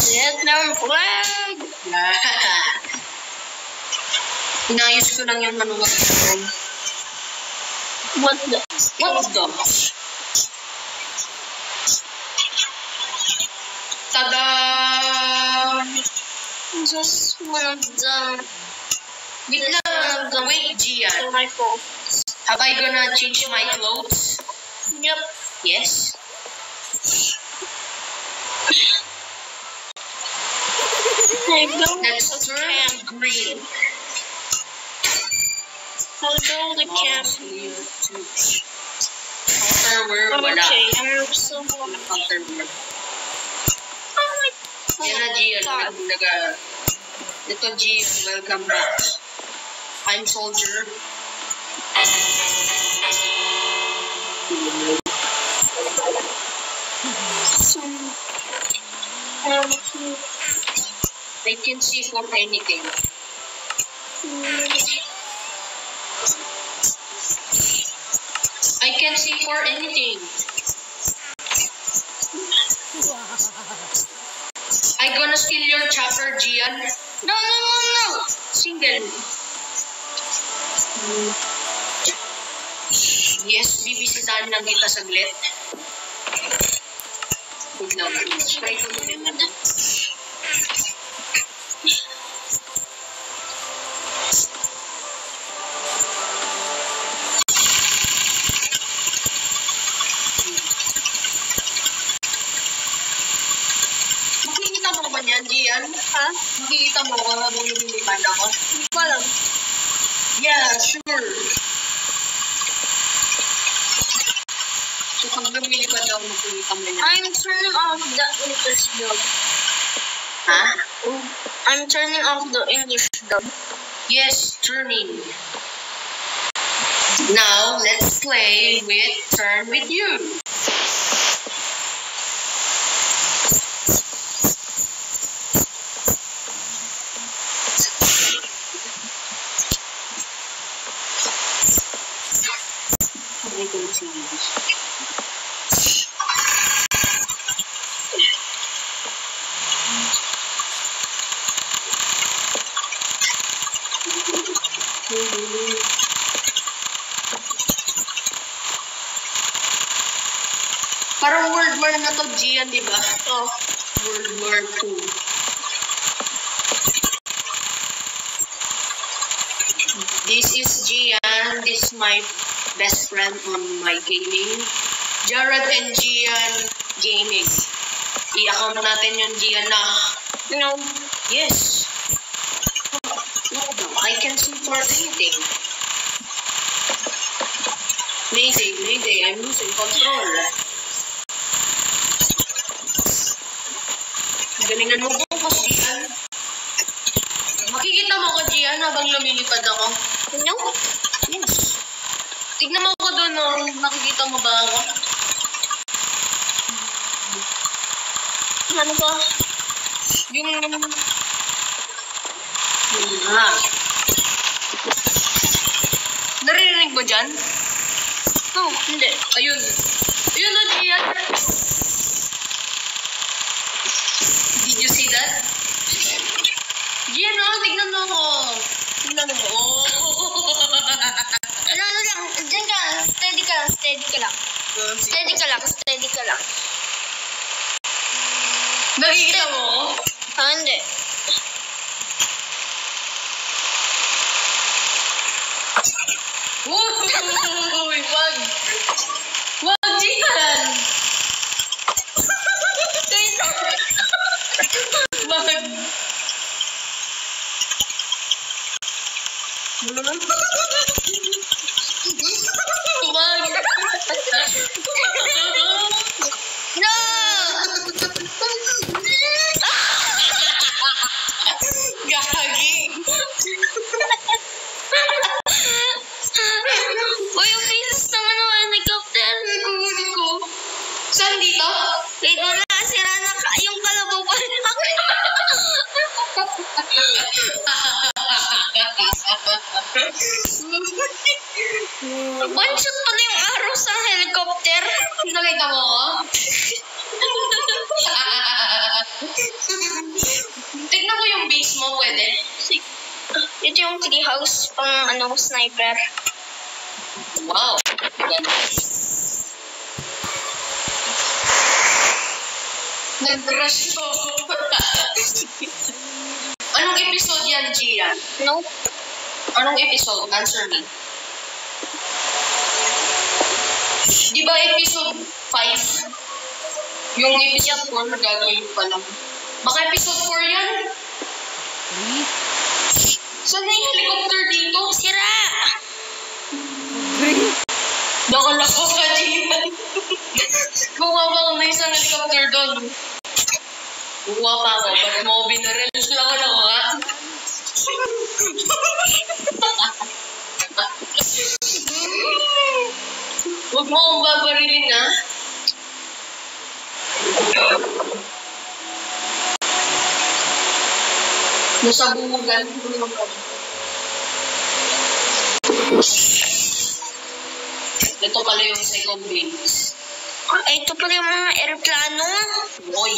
Vietnam flag. Inayos ko lang yung ko. What the? What the? Tada! Just one the. Wait lang. Wait, Gian. my phone. Have I gonna change my clothes? Yep. Yes. I Let's turn camp. green. I a camp. Wala. Okay, I'm so. Counterware. Oh my. Yan na, Gian. God. Nag, naga, ito, Gian. Welcome back. I'm soldier. I can see for anything. I can see for anything. I gonna steal your chopper, Gian. no, no, no, no. Single. Yes, bibisitahan lang kita saglit. Huwag lang. Try ko mo ba niyan, Gian? Ha? Makikita mo ko habang lumilipad ako? Hindi ko alam. Yeah, sure. Daw? I'm turning off the English dub. Ha? I'm turning off the English dub. Yes, turning. Now, let's play with turn with you. War This is Gian. This is my best friend on my gaming. Jared and Gian Gaming. I-account natin yung Gian na. No. Yes. No, no, I can support anything. Mayday, mayday, I'm losing control. Galingan mo bukas, Gian. Makikita mo ko, Gian, habang lumilipad ako. No. Yes. Tignan mo ko doon, no. Nakikita mo ba ako? Ano ba? Yung... Ah. Naririnig mo dyan? Oh, hindi. Ayun. Ayun na, Gian. Did you see that? Gian, oh, tignan mo ako. Tignan mo. Oh. Ano, ano lang. Diyan ka lang. Steady ka lang. Steady ka lang. Steady ka lang. Steady ka lang. Nakikita mo ako? Ah, hindi. Uy. Wag, sniper. Wow. Nag-rush to. Anong episode yan, Gian? Nope. Anong episode? Answer me. Di ba episode 5? Yung episode 4 nagagawin pa lang. Baka episode 4 yan? Three? Saan na yung helicopter dito? Sira! Three? Nakala ko ka, Gian. Kuha pa ako ng isang helicopter doon. Kuha pa ako. Ba't mo binaril lang ako lang, ha? Huwag mo akong babarilin, ha? Nasa buhugan. Ito pala yung second base. Ay, ito pala yung mga aeroplano. Boy.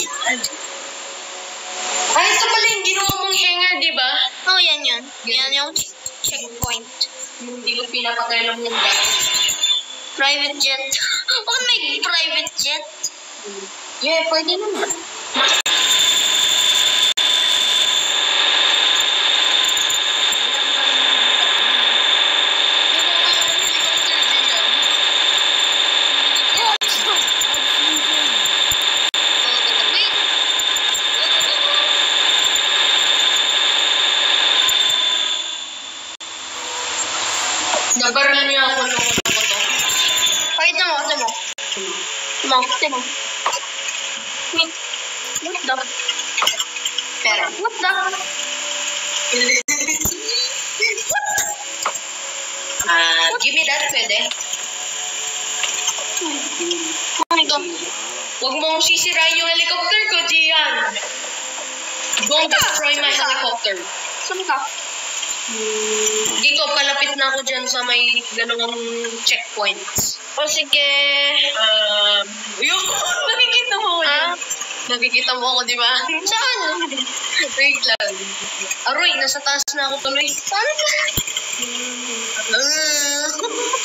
Ay, ito pala yung ginawa mong hanger, di ba? Oh, yan yun. Yan yung ch- checkpoint. Hindi ko pinapatay lang yung. Private jet. Oh, may private jet. Yeah, pwede naman. Nabaril niya ako nung ano ko to. Pakita mo, ito mo. Mo, ito mo. Wait. What the? Pero, What the? ah, give me that, pwede? Oh my God. Huwag mong sisirain yung helicopter ko, Gian. Don't destroy my helicopter. Saan ka? Dito, palapit na ako dyan sa may ganung checkpoints. O sige. Um, yung, nakikita mo ako Ah? Nakikita mo ako, di ba? Saan? Wait lang. Aroy, nasa taas na ako tuloy. Saan ka? Ah.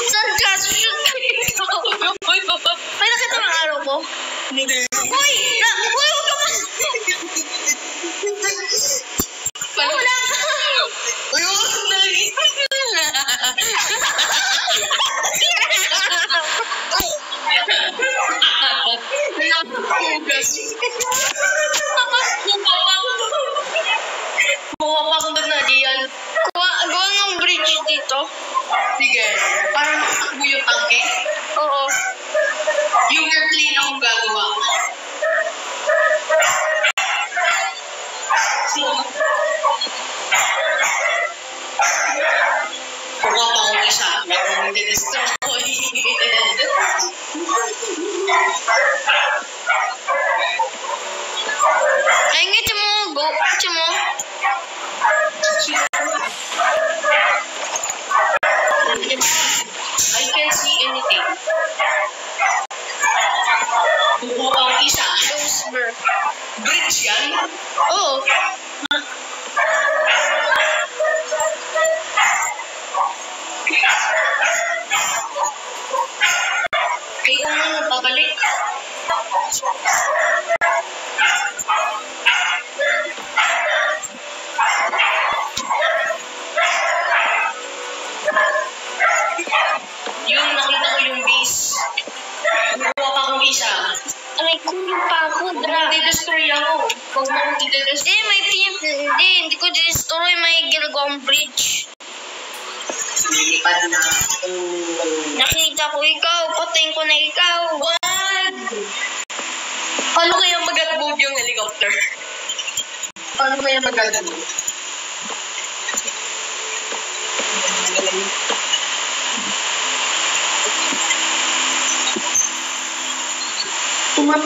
Saan ka? Shoot ka dito. May nakita ang araw ko? Hindi. Uy! Uy, huwag ka ma... Wala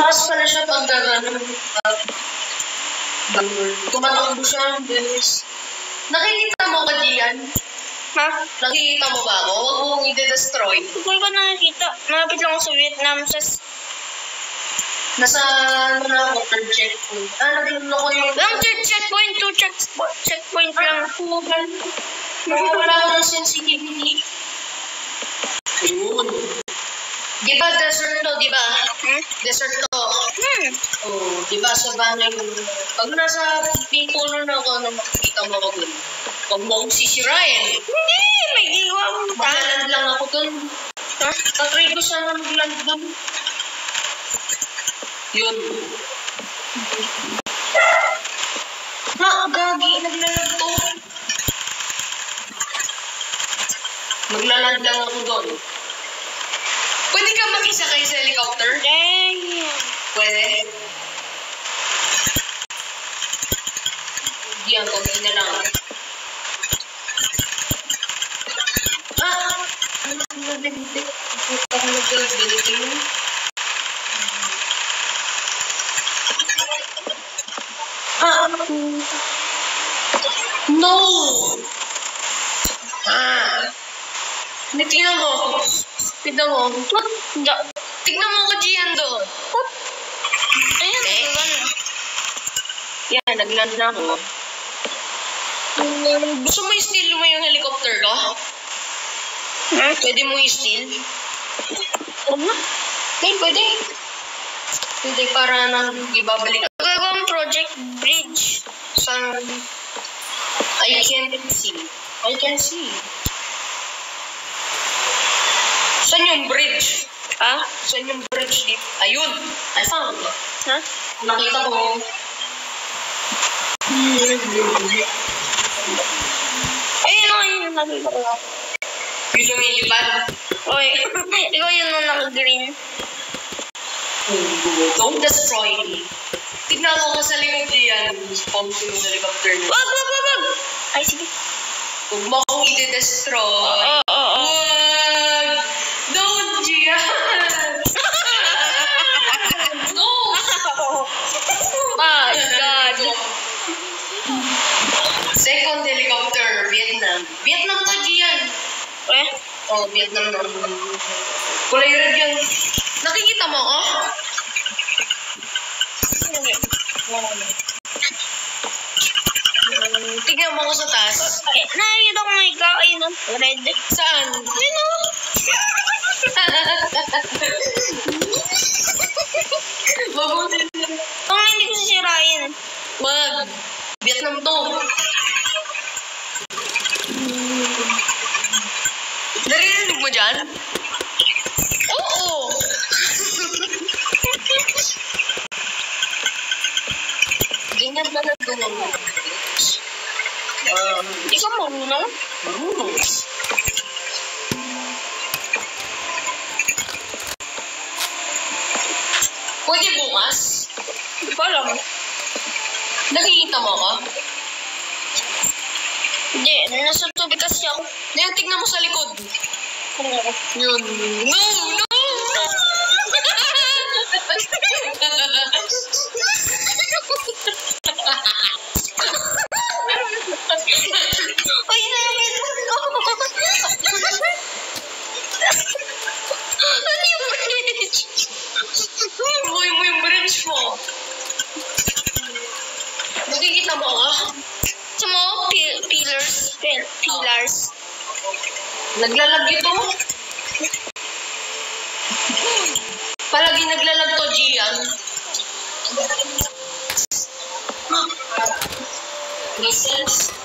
Tumataas pala siya pag gano'n. Tumatakbo siya. Bilis. Nakikita mo ka, Gian? Ha? Nakikita mo ba ako? Huwag mo kong i-destroy. Hindi ko nakikita. Malapit lang ako sa Vietnam. Sa... Nasa, ano na ako, third checkpoint. Ah, naglulo ko yung... Lang third checkpoint. Two check, checkpoint lang. Wala ko ng sensitivity. Ayun. Di ba desert to, di ba? Hmm? Desert to. Hmm. Oh, di ba sa banay yung... Pag nasa pintuno na ako, na makikita mo ako dun. Huwag mo akong sisirain. Hindi. May giwa mo ta. Maglaland lang ako dun. Ha? Tatry ko sana magland dun. Yun. Ha, gagi. Naglalag to. Maglaland lang ako dun. Pwede ka mag-isa kayo sa helicopter? Dang. Pwede. Diyan, konti na lang. Ah! Ano ang nagdagdag? Ang nagdagdag yun? Ah! No! Ah! Tingnan mo. Tignan mo. Da- Tignan mo ko, Gian, doon. Ayan, Eh. diba na? Yan, nagland na ako. Gusto mo i-steal mo yung helicopter ko? Hmm? Pwede mo i-steal? Huwag na. Hey, pwede. Pwede para nang ibabalik. Gagawang project bridge. Sa... I can't see. I can see. Saan yung bridge? Ha? Saan yung bridge dito? Ayun! I found. Ha? Nakita ko. Ayun ako yung nakita ko. Yung lumilipad. Oy, ikaw yun nung naka-green. Don't destroy me. Tignan mo ka sa likod diyan. Pump yung helicopter mo. Wag, wag, wag, wag! Ay, sige. Huwag mo akong i-destroy. Oo, oo, oo. Wag! Don't, Gian! no! My God. Second Vietnam. To, Gian. Eh, Oh, Vietnam na. Kulay red yun. Nakikita mo ako? Um, tignan mo ako sa taas. Eh, nakikita ko nga ikaw. Ayun o. Red. Saan? Ayun o. Mabuti. Kung hindi ko sisirain. Wag. Vietnam to. Naririnig mo dyan? Oo. Ganyan ba na mo? Ikaw marunong? Marunong. Pwede bukas? Hindi ko alam. Nakikita mo ako? Hindi, nasa tubig kasi ako. Ngayon, tignan mo sa likod. Yun. No! No! No! Ay, namin ko. Ano yung bridge? Buhay mo yung bridge mo. Nakikita mo ako? Sa mga pi- pillars. Pil- pillars. Naglalag ito. Palagi naglalag to, Gian. Sense.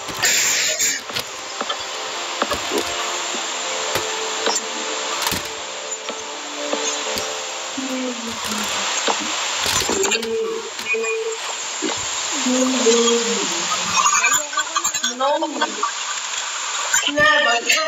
No.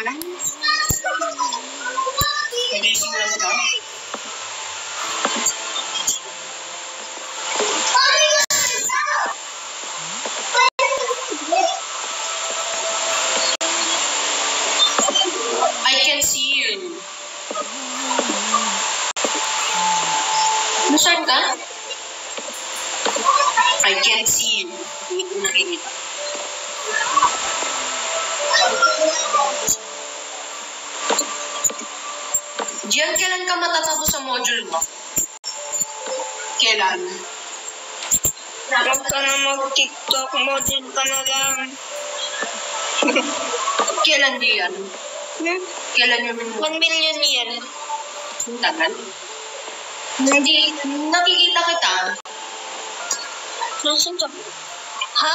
talaga mag-tiktok, model ka na lang. Kailan Gian? Hmm? Kailan yung minuto? One million yan. Ang tagal? Hindi, nakikita kita. Nasaan ka? Ha?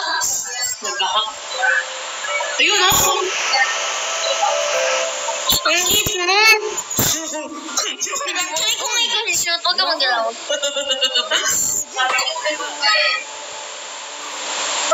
Nagkakak. Ayun oh! Ang hit mo! Try ko may consistent. Huwag ka magalaw.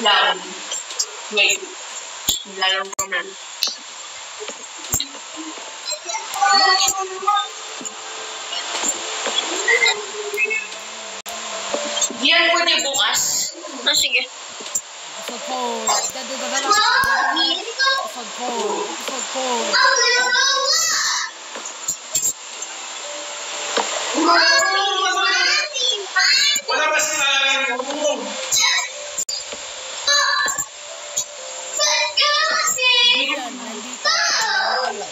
Wait. Wait. Nilalang ko. Yan pwede bukas. Ah, sige. Episode 4. Episode 4. Episode 4. Wala kasi na mo. Yan, nandito. Wala.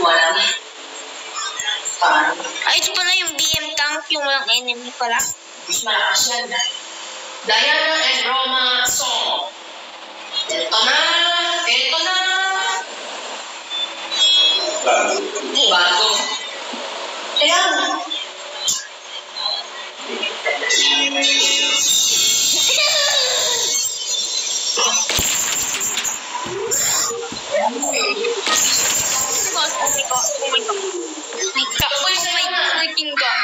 Walang parang... Ay, ito pala yung BM tank, yung walang enemy pala. Mas malakas yan. Diana and Roma song. Ito na! Ito na! Bago. Bago. Ayan. Thank you kasi ko, oh my God. Oh my God. Oh my God. Oh my God.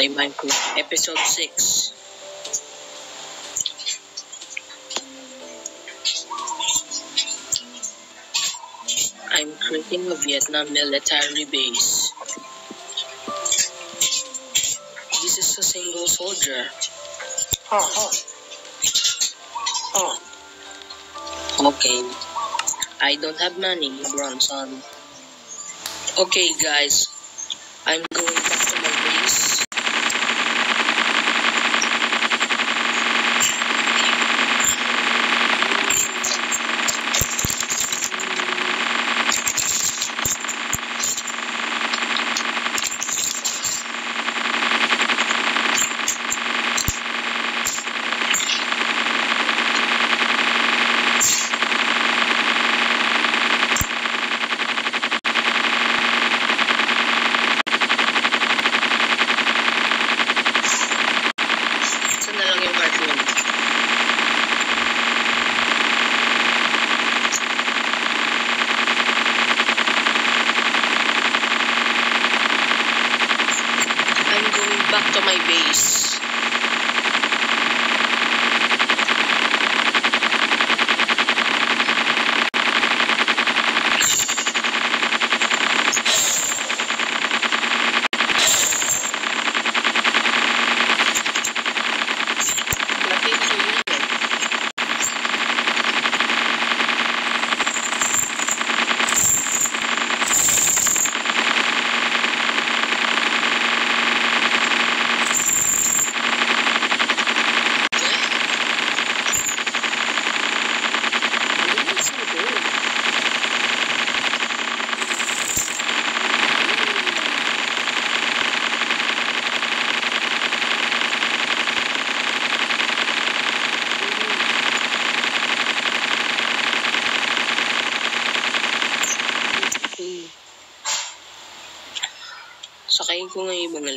Laymanku, Episode 6. I'm creating a Vietnam military base. This is a single soldier. Oh. Oh. Okay. I don't have money, Bronson. Okay, guys,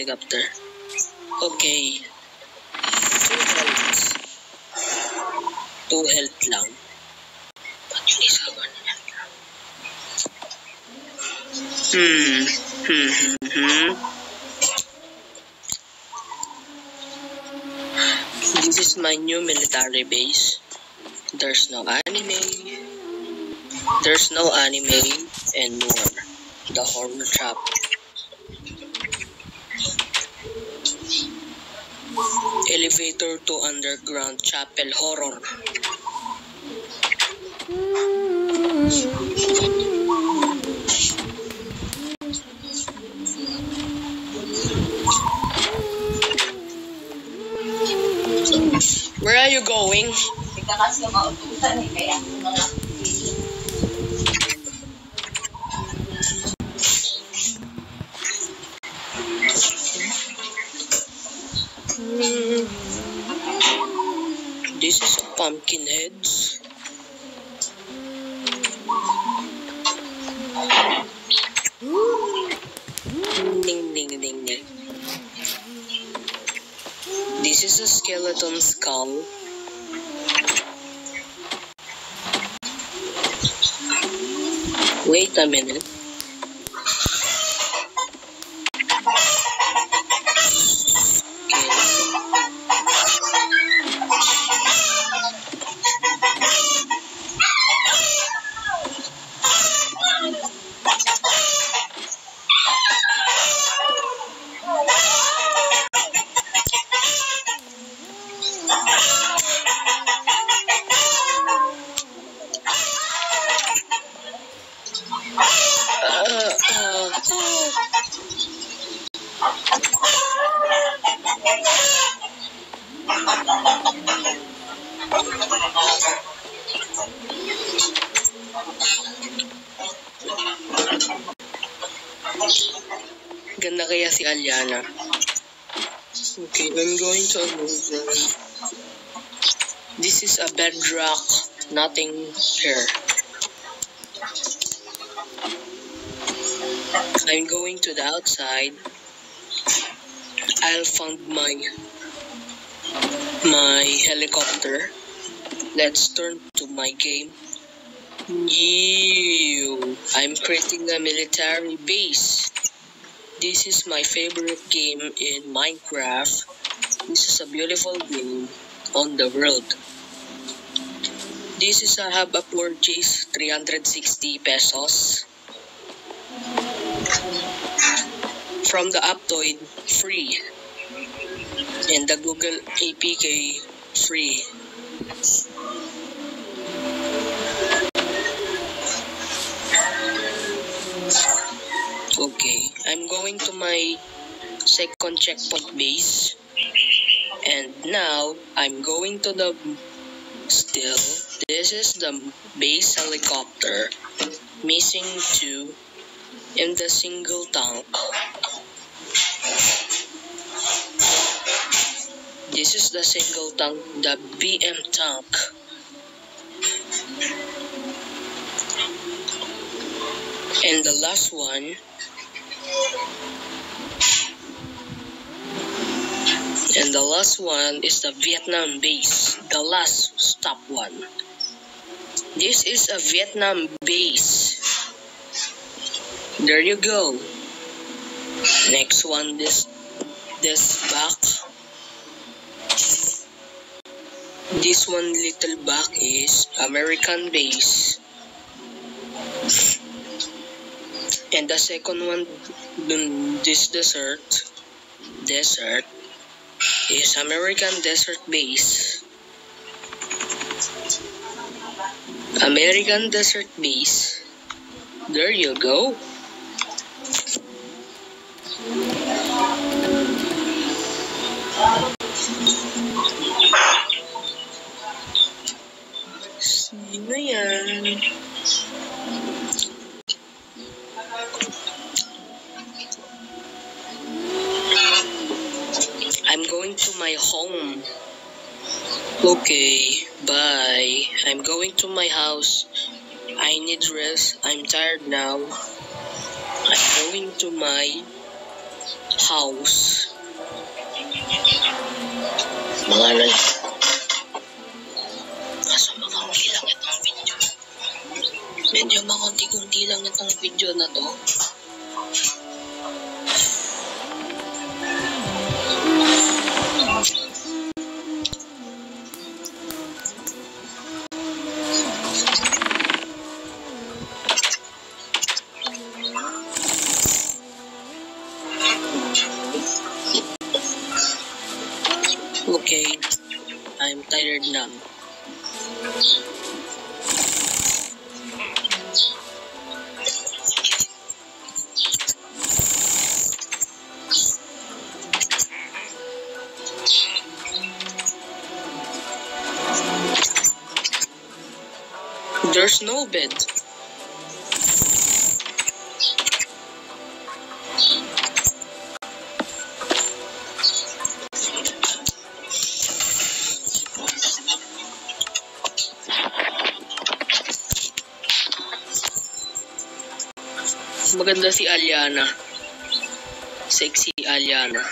helicopter 而且毛 Wait a minute. Nothing here. I'm going to the outside. I'll find my my helicopter. Let's turn to my game. Ew, I'm creating a military base. This is my favorite game in Minecraft. This is a beautiful game on the world. This is a have a purchase 360 pesos. From the Aptoid free. And the Google APK free. Okay, I'm going to my second checkpoint base. And now I'm going to the still. This is the base helicopter. Missing two in the single tank. This is the single tank, the BM tank. And the last one And the last one is the Vietnam base, the last stop one. This is a Vietnam base. There you go. Next one, this this back. This one little back is American base. And the second one, this desert, desert, is American Desert Base. American Desert Base. There you go. Sino yan? I'm going to my home. Okay, bye. I'm going to my house. I need rest. I'm tired now. I'm going to my house. Mga nan... Kaso makunti lang itong video. Medyo makunti-kunti lang itong video na to. Maganda si Aliana. Sexy Aliana.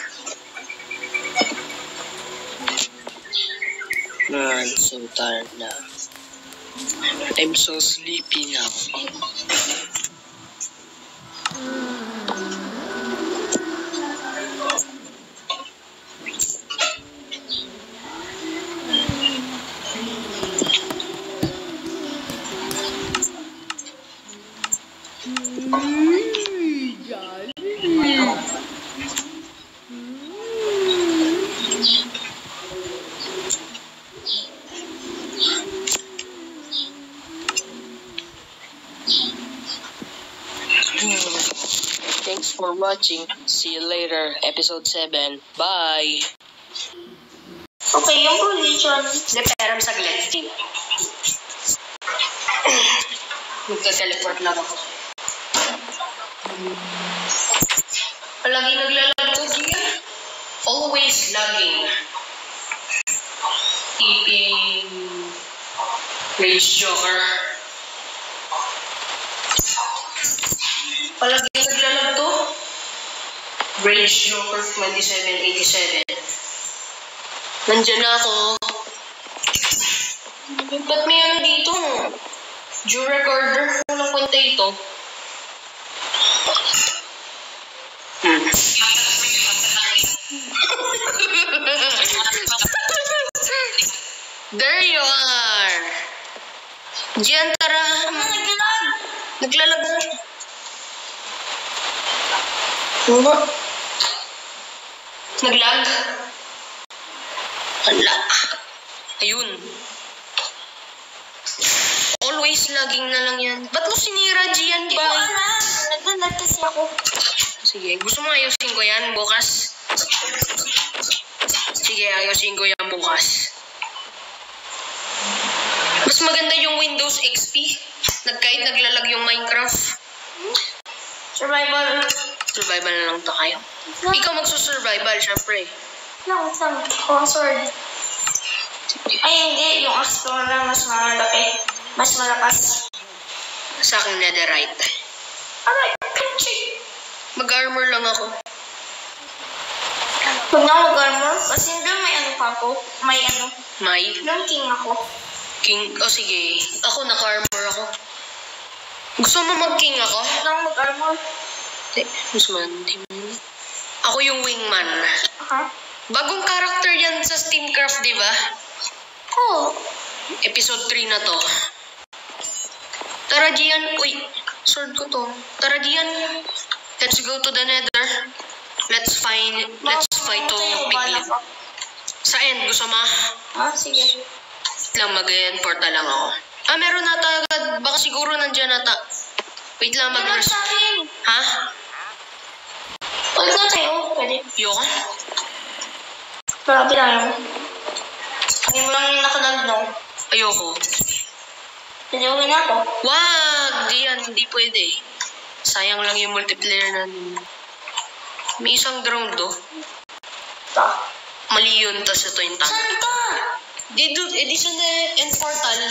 Man, so tired na. I'm so sleepy now. Watching. See you later. Episode 7. Bye! Okay, yung position. Hindi, pero saglit. G. Magka-teleport lang ako. Palagi naglalag ko, G. Always lagging. Keeping... Rage Joker. Palagi naglalag to. Rage Joker 2787. Nandiyan na ako. Ba't may ano dito? Due recorder? Walang kwenta ito. Hmm. There you are! Diyan, tara. Naglalag. Naglalag na. Naglag? Wala. Ayun. Always lagging na lang yan. Ba't mo sinira, Gian? Hindi ko alam. Naglalag kasi ako. Sige, gusto mo ayusin ko yan bukas? Sige, ayusin ko yan bukas. Mas maganda yung Windows XP. Nag kahit naglalag yung Minecraft. Survival. Survival na lang tayo. Ikaw magsusurvival, syempre. Lang, lang. Oh, sword. Ay, hindi. Yung axe ko na mas malaki. Mas malakas. Sa akin netherite. Aray, pinchi. Mag-armor lang ako. Huwag na mag-armor. Kasi doon may ano pa ako. May ano. May Doon king ako. king... O sige, ako naka-armor ako. Gusto mo mag-king ako? Huwag na mag-armor. Mo. Ako yung wingman. Ha? Bagong character yan sa Steamcraft, di ba? Oo. Episode 3 na to. Tara, Gian. Uy, sword ko to. Tara, Gian. Let's go to the nether. Let's find, let's fight to piglin. Sa end, gusto mo? Ah, sige. lang mag-enforta lang ako. Ah, meron nata agad. Baka siguro nandyan nata. Wait lang, mag Meron sa akin. Ha? Na tayo. Pwede. Yoko? Grabe lang yun. Ayaw mo lang yung nakalag, no? Ayoko. Pwede uwi na ako. Wag! Di yan, hindi pwede. Sayang lang yung multiplayer na May isang drone do. Ta. Mali yun, tas ito yung tank. Saan ka? Di dude, edi sa na end portal.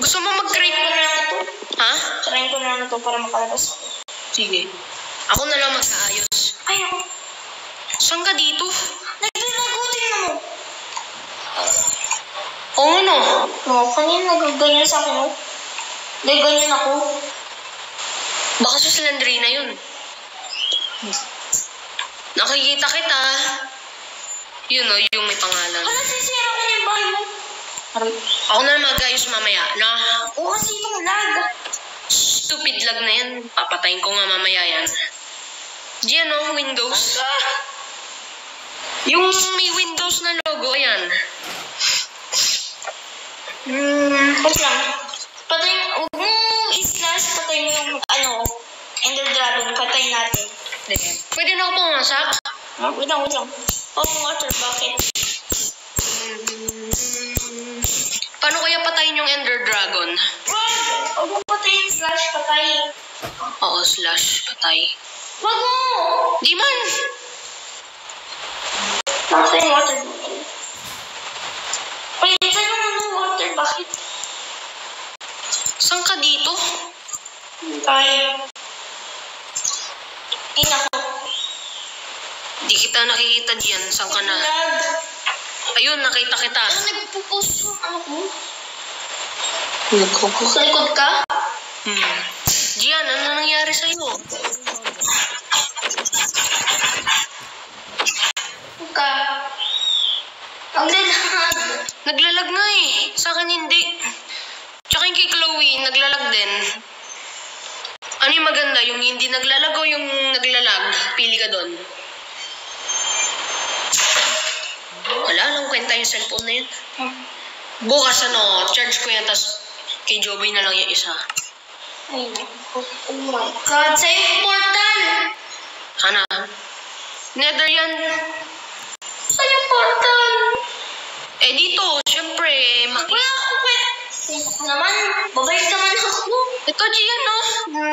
Gusto mo mag-create Try ko na lang ito. Ha? Try ko na lang ito para makalabas ako. Sige. Ako na lang mag-aayos. Ay, ako. Saan ka dito? Naglalagutin mo. Oo, no. No, kanina nagaganyan sa akin, no? Nagaganyan ako. Baka sa Slandrina yun. Nakikita kita. Yun o, yung may pangalan. Hala, sisira ko yung bahay mo. Ako na mag-ayos mamaya. Na, Oo, kasi itong lag. Stupid lag na yan. Papatayin ko nga mamaya yan. Diyan o, Windows. Yung may Windows na logo, ayan. Hmm, wait lang. Patay, huwag mo i-slash, patay mo yung, ano, Ender Dragon, patay natin. Pwede na ako pumasak? Ah, wait lang, wait lang. Oh, water bucket. Paano kaya patayin yung Ender Dragon? Wag! Huwag mo patayin slash patay. Oo, slash, patay. Wag mo! Di man! Nakasa yung water. Palitan mo muna yung water bucket. Saan ka dito? Tayo. Ay, naku. Di kita nakikita diyan. Saan ka na? Ayun, nakita kita. Ano nagpo-post yung ano ko? Nagkuko. Sa likod ka? Hmm. Gian, ano nangyari sa'yo? Ka. Ang lalag. Naglalag nga eh. Sa akin hindi. Tsaka yung kay Chloe, naglalag din. Ano yung maganda? Yung hindi naglalag o yung naglalag? Pili ka doon. Wala lang kwenta yung cellphone na yun. Bukas ano, charge ko yan, tas kay Joby na lang yung isa. Ay. Oh my God. Sa'yo portal. Hana? Nether yan. Sa'yo portal. Eh dito, syempre, maki... Wala ako. Ay, naku naman. Babalik naman ako. Ito, Gian, no?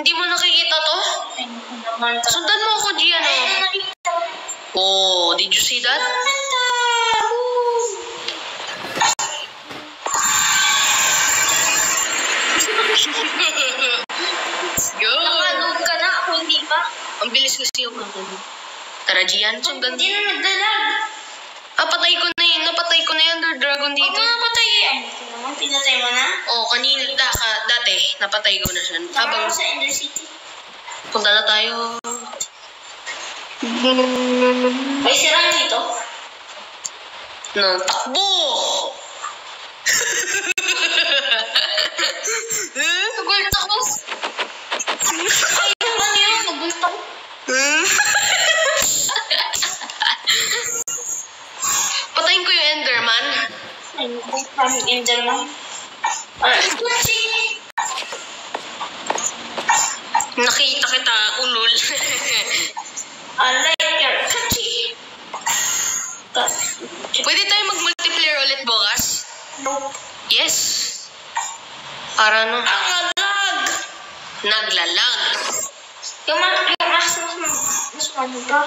Hindi mo nakikita to? Ay, naman. Sundan mo ako, Gian, Ay, no? nakita. Oh, did you see that? Nakita. Go! Nakanood ka na. Ako hindi pa. Ang bilis kasi yung ano. Tara, Gian, sundan. Hindi na nagdalag. Ah, patay ko na yun. Napatay ko na yung Ender Dragon dito. mo na patay. Ay, ito naman. Pinatay mo na. Oh, kanina, da, ka, dati, napatay ko na siya. Tama Habang ko sa Ender City. punta na tayo. Ay, sira dito. No, takbo! Nagulta ko. Ay, ano yun? Nagulta ko. Patayin ko yung Enderman. Ay, kutsi. Nakita kita, ulol. I like your kutsi. Pwede tayo mag-multiplayer ulit bukas? Nope. Yes. Para no, Ang alag. naglalag. Yung, ma- yung mas mas mas ano ba?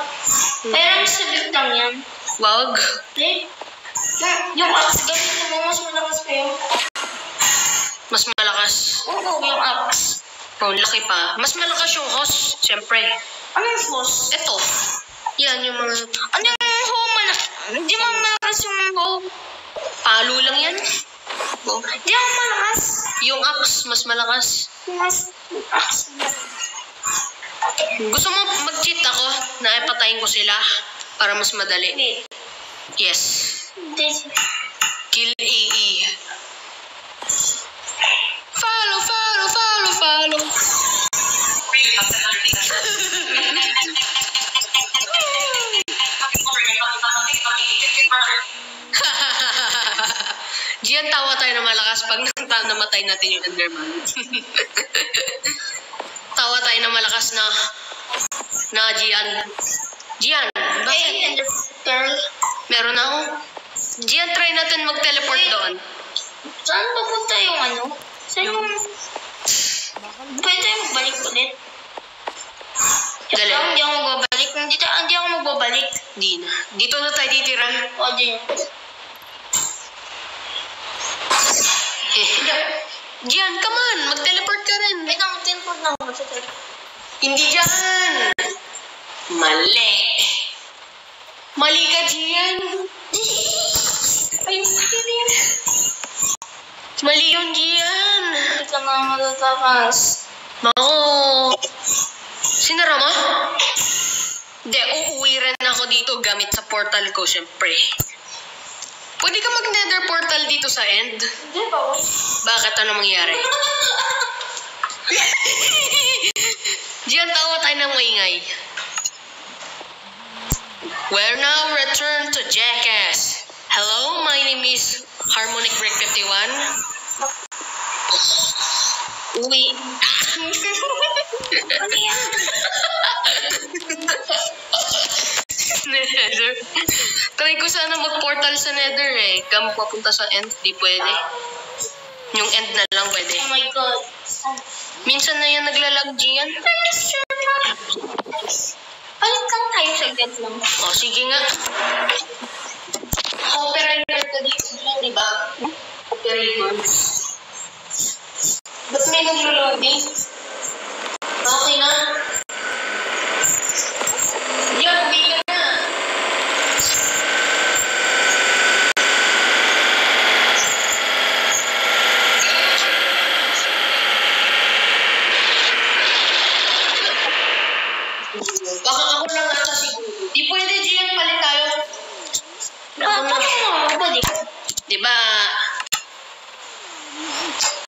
Pero sa bigtang yan. Wag. Eh, yung, yung axe gamitin mo, mas malakas pa yun. Mas malakas. Oo, yung axe. Oh, laki pa. Mas malakas yung host, siyempre. Anong boss? Ito. Yan, yung mga... Ano yung home man? Hindi mo malakas yung home. Palo lang yan. Oh. Hindi ako malakas. Yung axe, mas malakas. Mas. Gusto mo mag-cheat ako na ipatayin ko sila para mas madali? Wait. Yes. Hindi. Kill AE. Follow, follow, follow, follow. Gian, tawa tayo na malakas pag namatay natin yung Enderman. tawa tayo na malakas na na Gian. Gian, bakit? Hey, girl. Meron ako. Gian, try natin mag-teleport doon. Saan papunta yung ano? Saan yung... Pwede tayo magbalik ulit? Dali. Hindi ako magbabalik. Hindi, hindi ako magbabalik. Di na. Dito na tayo titira. O, di. Gian, come on! Mag-teleport ka rin. Wait lang, teleport na ako. Hindi dyan! Mali. Mali ka, Gian. Ay, hindi. Mali yun, Gian. Hindi ka na matatakas. Mako. Sinara mo? Hindi, uuwi rin ako dito gamit sa portal ko, syempre. Pwede ka mag-nether portal dito sa end? Hindi ba? Bakit? Ano mangyari? Diyan tawa tayo ng maingay. We're now return to Jackass. Hello, my name is Harmonic Break 51. Uwi. Ano yan? Nether. Try ko sana mag-portal sa Nether eh. Kamo papunta sa end, di pwede. Yung end na lang pwede. Oh my God. Minsan na yan naglalag yan. Palit lang tayo sa agad lang. O, sige nga. Operator ka dito, di ba? Operator. Ba't may naglo-loading? Pa, paano mo makakabalik? Di ba?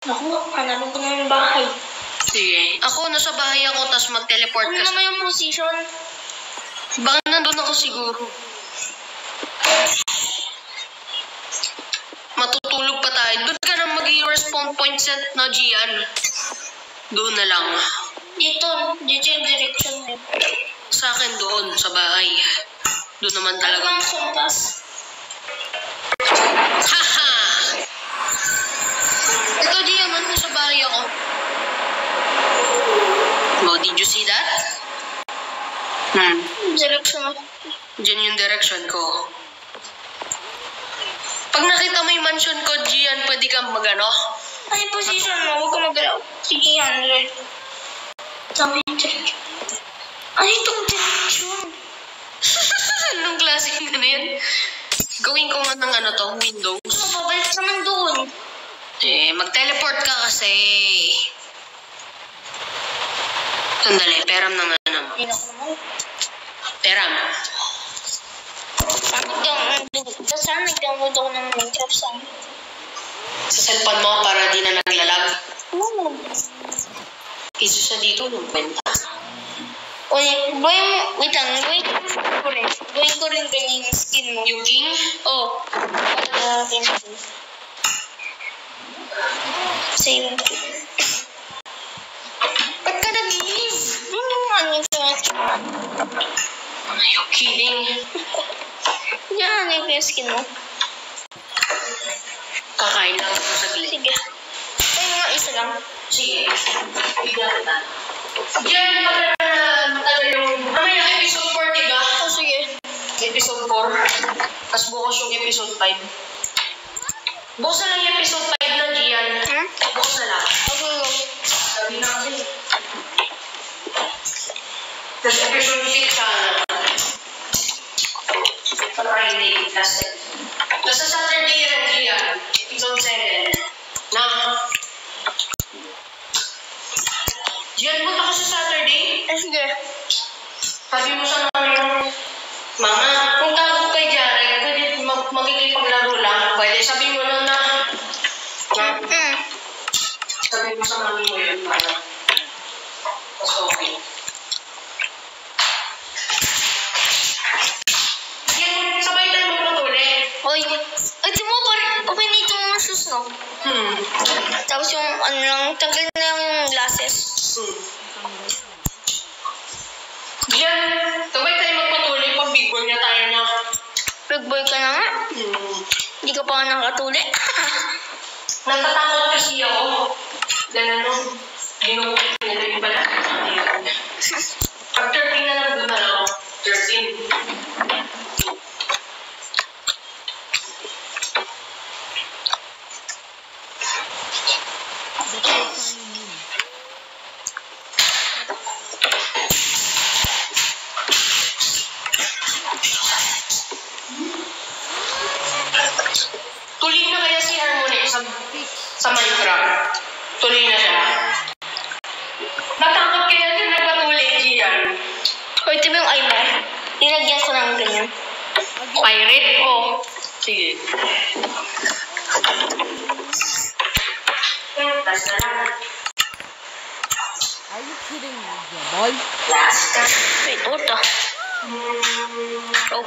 Naku, hanapin ko na yung bahay. Sige. Ako, nasa bahay ako, tapos mag-teleport Ano ka. naman yung position? Baka nandun ako siguro. Matutulog pa tayo. Doon ka na mag-respawn point set na Gian. Doon na lang. Dito, dito yung direction niya. Sa akin doon, sa bahay. Doon naman Ano talaga. ang kompas? Haha! Ito, Gian, ano sa bahay ako? Oh, did you see that? Hmm. Direction. Diyan yung direction ko. Pag nakita mo yung mansion ko, Gian, pwede kang magano. Ano yung position mo? Huwag ka magalaw. Sige, 100. Tama yung direction. Ano itong direction? Anong klase na yan? Gawin ko nga ng ano to, Windows. Mababalik naman doon. Eh, mag-teleport ka kasi. Sandali, peram na nga na naman. Peram. Bakit ka nandun? Saan nag-download ako ng Minecraft saan? Sa cellphone mo para di na naglalag. Oo. Isa sa dito, yung kwenta. Uy, mo, wait lang, buhay ko rin. Buhay ko rin ganyan yung skin mo. Yung king? Oh. Para cancel. Save Ano ano yung sa Are you kidding? Yan, ano yung skin mo? Kakain lang ako saglit. Sige. Ay, mga isa lang. Sige. Bigyan kita. Diyan, matagal yung... Mamaya episode 4, diba? Oh, sige. Episode 4. Tapos bukas yung episode 5. Bukas na lang yung episode 5 na, Gian. Hmm? Bukas na lang. Okay. Sabi na kasi. 6 sana. Sa Friday, set. Tapos sa Saturday rin, Gian. Episode 7. Na... Gian, punta ko sa Saturday. Eh, sige. Sabi mo sa namin, Mama, kung tawag kay Jarek, pwede mag makikipaglaro lang. Pwede sabi mo na na. Hmm. sabi mo sa mami mo yun, para. Mas okay. Yan, sabay tayo magpatuloy. Oy, ay, di mo pa rin, okay na itong mga shoes, no? Hmm. Tapos yung, ano lang, tagal na lang yung glasses. Hmm. Yan, sabay tayo magpatuloy pag big boy na tayo na. Big boy ka na nga. Hmm. Hindi ka pa nakatuli. Natatakot kasi ako. Ganun nung ginugit nila yung bala. Pag 13 na lang doon na lang ako. 13. Tuloy na kaya si Harmony sa, sa Minecraft. Tuloy na siya. Natakot kaya siya nagpatuloy, Gian. Oy, ito ba yung eye mo? Nilagyan ko ng ganyan. Pirate? Oo. Sige. Last na lang. Are you kidding me, Jamal? Last ka. Wait, what the? Oh.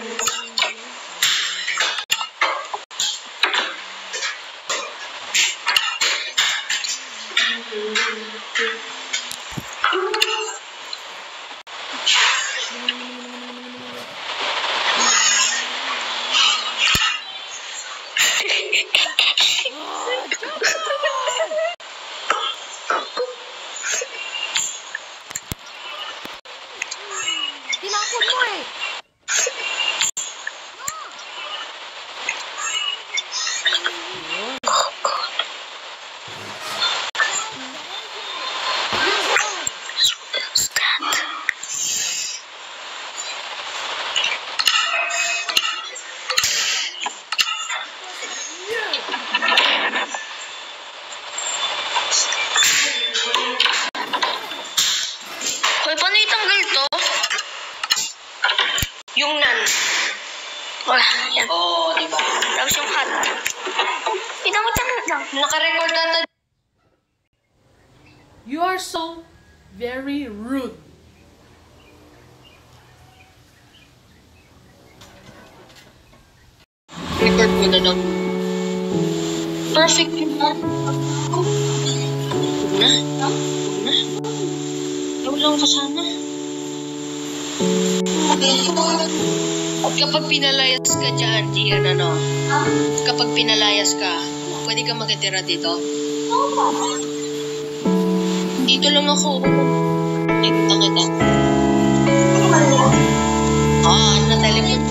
Tinapon mo eh! Hoy, paano itanggal to? Yung nan. Wala, yan. Oo, oh, di ba? Tapos yung hat. Pinamutang lang. Naka-record ata. You are so very rude. Na lang. Perfect yun ha. Na? Ikaw lang ka sana. At kapag pinalayas ka dyan, Gian, ano? Kapag pinalayas ka, pwede ka makitira dito? Dito lang ako. Dito kita. Ah, ano telepon mo?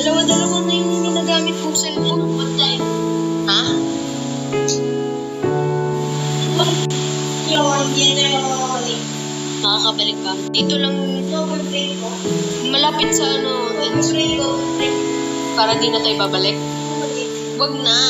Dalawa-dalawa na yung ginagamit kong cellphone. Ha? Nakakabalik pa. Dito lang, malapit sa ano, para di na tayo babalik. Wag na. Diyan na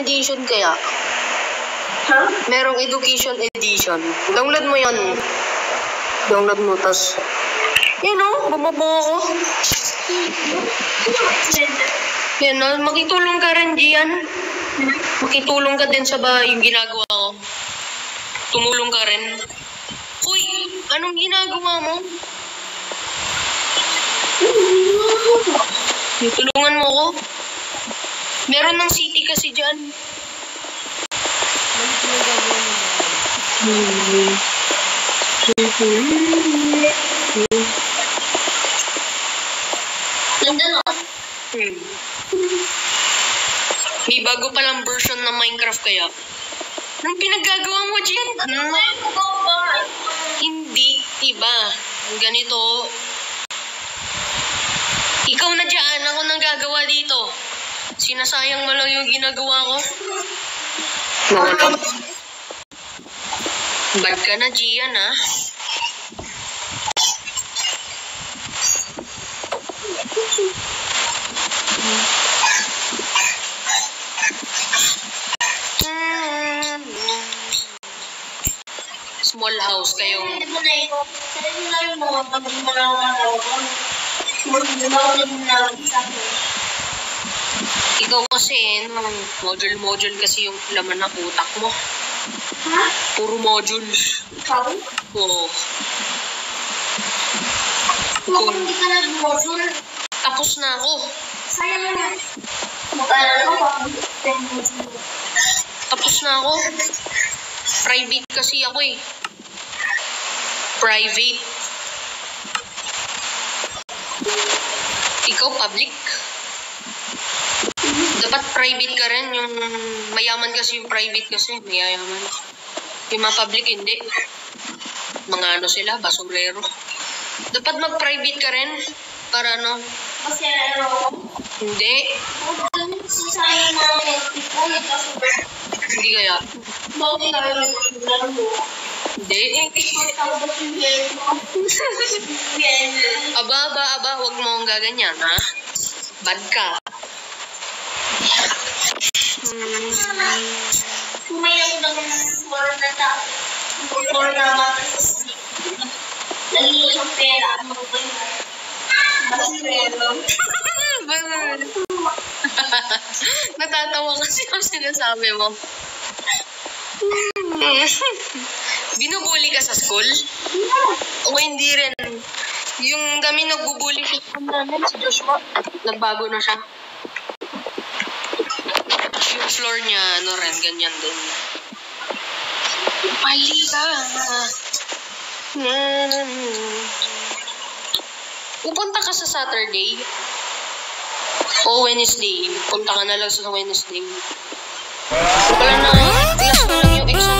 edition kaya? Ha? Merong education edition. Download mo yon. Download mo, tas... Yan o, bumabo ako. Yan o, makitulong ka rin, Gian. Makitulong ka din sa bahay yung ginagawa ko. Tumulong ka rin. Uy, anong ginagawa mo? Tulungan mo ko. Meron ng city kasi dyan. Mali ko yung gagawin mo. Nandun o. Hmm. May bago palang version ng Minecraft kaya. Anong pinaggagawa mo dyan? Hmm? Hindi, iba. Ganito. Ikaw na dyan, ako nang gagawa dito. Sinasayang mo lang yung ginagawa ko. Nawala. Bad ka na, Gian, ah. Small house kayong Hindi mo na ikaw kasi, module-module kasi yung laman ng utak mo. Ha? Puro module. Ikaw? Oo. Kung hindi ka nag-module, Tapos na ako. sayang na. Mag-alala ko kapag module. Tapos na ako. Private kasi ako eh. Private. Ikaw public. Dapat private ka rin. Yung mayaman kasi yung private kasi. Mayayaman. Yung mga public hindi. Mga ano sila, basurero. Dapat mag-private ka rin. Para ano, ako. hindi. Na. Hindi kaya. Bakit mo? Hindi. Aba, aba, aba, huwag mo akong gaganyan, ha? Bad ka. Natatawa kasi yung sinasabi mo. Binubuli ka sa school? O hindi rin? Yung kami nagbubuli sa namin, si Joshua, nagbago na siya. Floor niya, ano rin, ganyan din. Mali ka. Pupunta ka sa Saturday. O Wednesday. Punta ka na lang sa Wednesday. Wala na, last na lang yung exam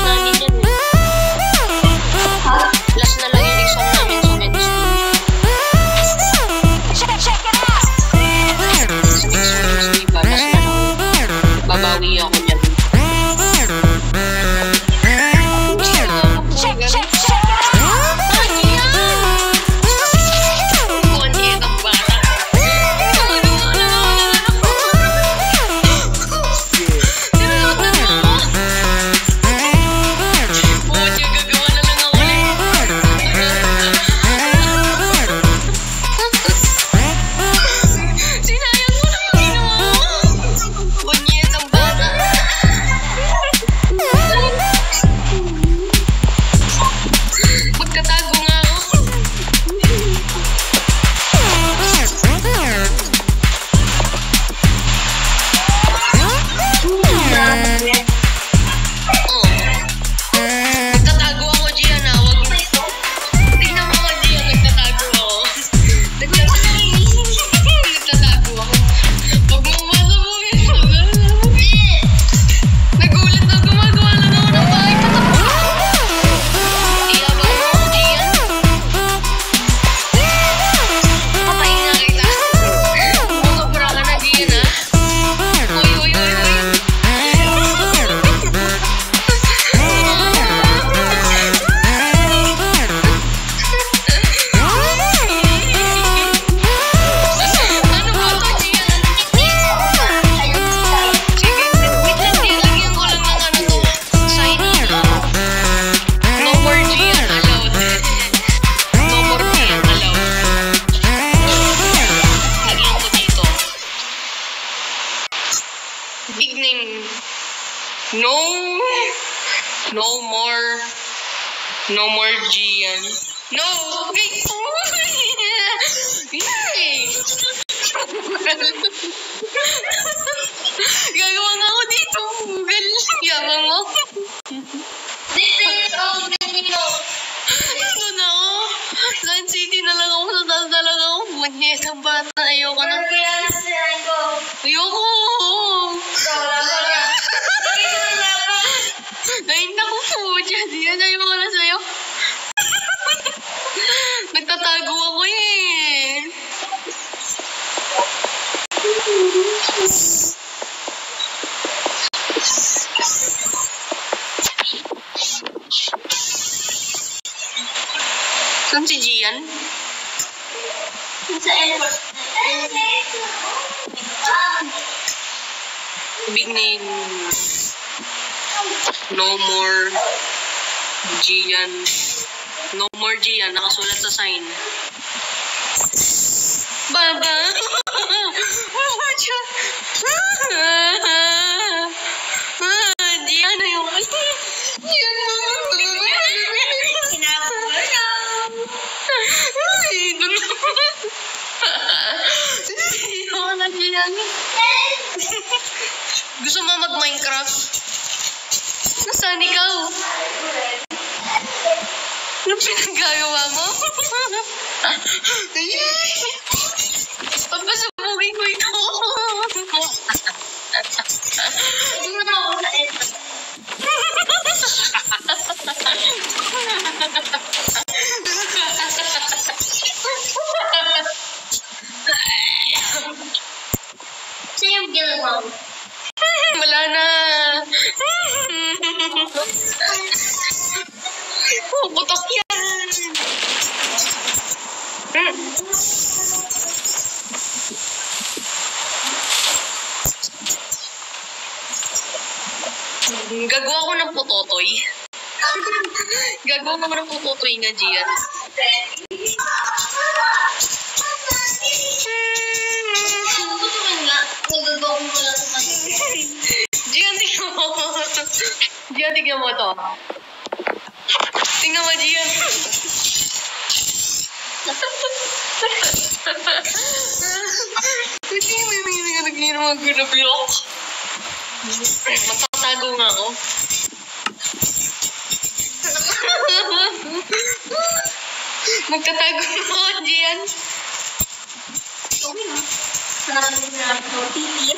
No more Gian. No! Okay. Yay! Gagawa nga ako dito. Google. Yabang mo. Ito na ako. Lion City na lang ako. Sa taas na lang ako. Manyet ang bata. Ayoko na. Ayoko. Ay, naku po. Diyan, diyan. Ayoko na sa'yo. Nagtatago ako eh. Saan si Gian? Sa Elmer. Big name. No more Gian. No more Gian. Nakasulat sa sign. Baba! Baba siya! Gian na yung... Gian na. Gusto mo mag-Minecraft? Nasaan ikaw? Ano pinagagawa mo? Papasabugin ko ito. Hindi na ako sa Elmer. Saan yung ginawa mo? Wala na. Puputok yan. Gagawa ko ng putotoy. Gagawa ko ng putotoy nga, Gian. Kanila. Gian, tingnan mo. Gian, tingnan mo to. Tingnan mo, Gian. Hindi mo yung ka naging mga ginapilok. Matatago nga ako. Magtatago ako, Gian. Marami na ako. Titi.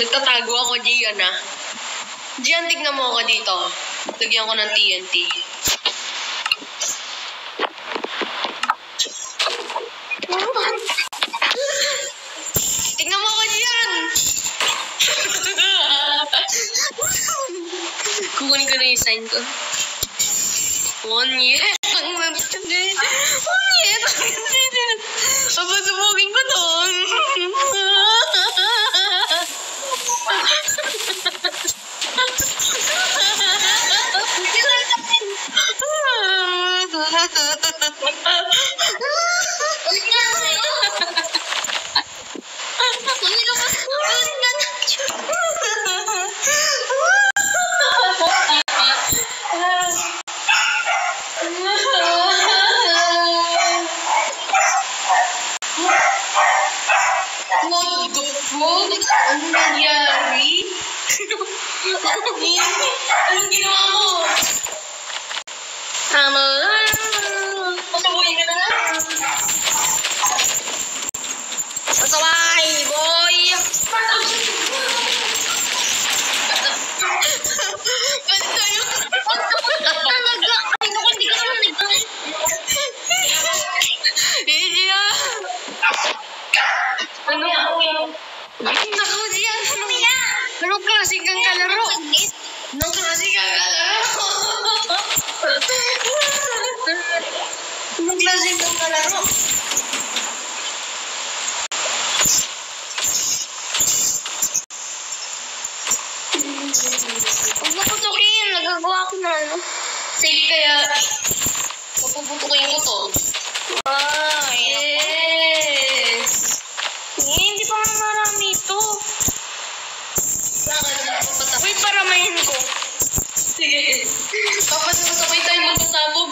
Nagtatago ako, Gian, ah. Gian, tignan mo ako dito. Lagyan ko ng TNT. Sign ko. One year. Ang nagtindi. One year. Ang nagtindi. Papasubugin ko to. What the fuck? Ano nangyari? Anong ginawa mo? Tama lang. Pasubuhin ka na lang. Pasaway, boy! Ba't tayo? Talaga. Ay, naku, hindi ka naman nag- Hindi ah. Ano? Naku, diyan. Anong klase kang kalaro? Anong klase kang kalaro? Anong klase kang kalaro? Huwag mo putukin. Nagagawa ko na ano. Sige kaya, mapuputukin ko to. Ah, Yes! Eh, hindi pa nga marami ito. Bakit? Wait, paramahin ko. Sige. Tapos sabay tayo magkasabog.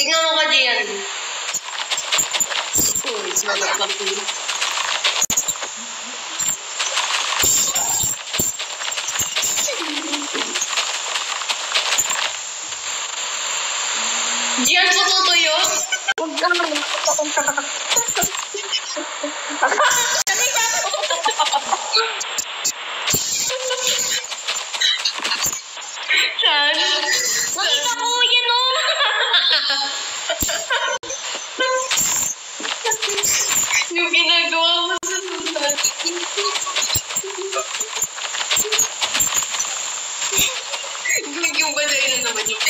Tingnan mo ka diyan. Oh, it's not a puppy. Diyan po tutuyo? Huwag ka naman. Yung ginagawa mo sa sulat. yung, yung bajay na naman yung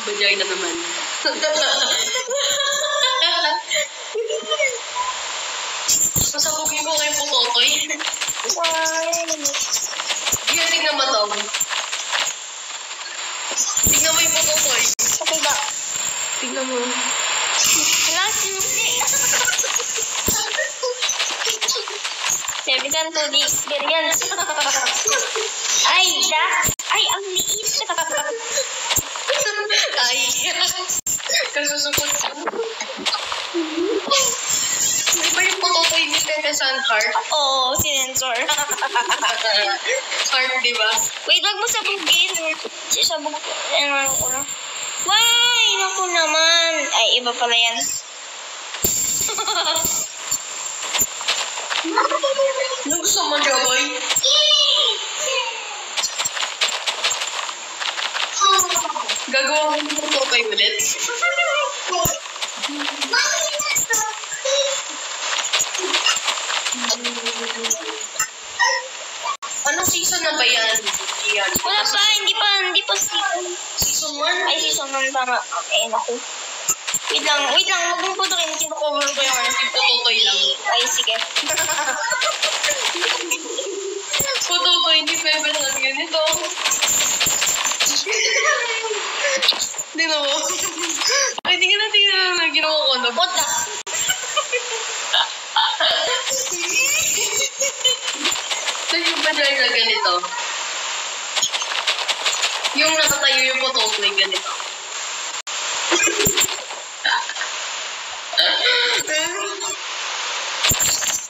Bajay na naman. Pasabugin ko kay Putotoy. Hindi, tingnan mo to. Tingnan mo yung Putotoy. Okay ba? Tingnan mo. Wala, sinusi. Sabi ka to di experience. Ay, da. Ay, ang liit. Ay, kasusukot ko. Di ba yung Putotoy ni Sunheart? Oo, sinensor. Heart, di ba? Wait, wag mo sabugin. Sisabog. Ano ko na. Why? Naku naman. Ay, iba pala yan. Anong gusto mo, Joboy? Gagawa mo yung Putotoy ulit? Anong season na ba yan? Yan. Wala pa, hindi pa, hindi pa season. Season 1? Ay, season 1 tama. Ay, naku. Wait lang, wait lang. Huwag mo putukin. Kino-cover ko yung ano. Yung Putotoy lang. Ay, sige. Putotoy, hindi pwede lang ganito. Tingnan mo. Ay, tingnan na tingnan na ginawa ko na. What the? Tapos yung bajay na ganito. Yung nakatayo yung Putotoy ganito.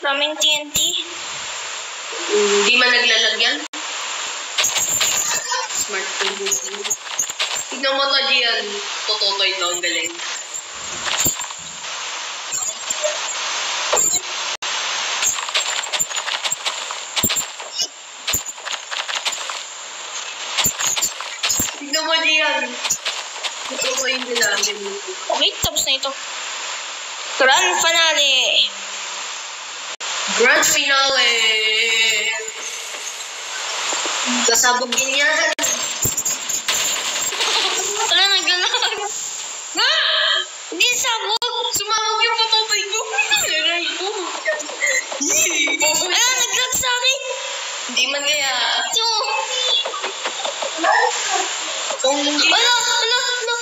Raming TNT. Hindi man naglalagyan. Smart phone. Tignan mo to, Gian. Putotoy to, ang galing. Tignan mo, Gian. Yung ginamit mo. Okay, tapos na ito. Grand finale. Grand finale! Kasabog din yan. Wala, naglalag. Ha? Hindi sabog. Sumabog yung patutoy ko. Aray ko. Wala, naglag sa akin. Hindi man kaya. Ito. Wala, wala, wala.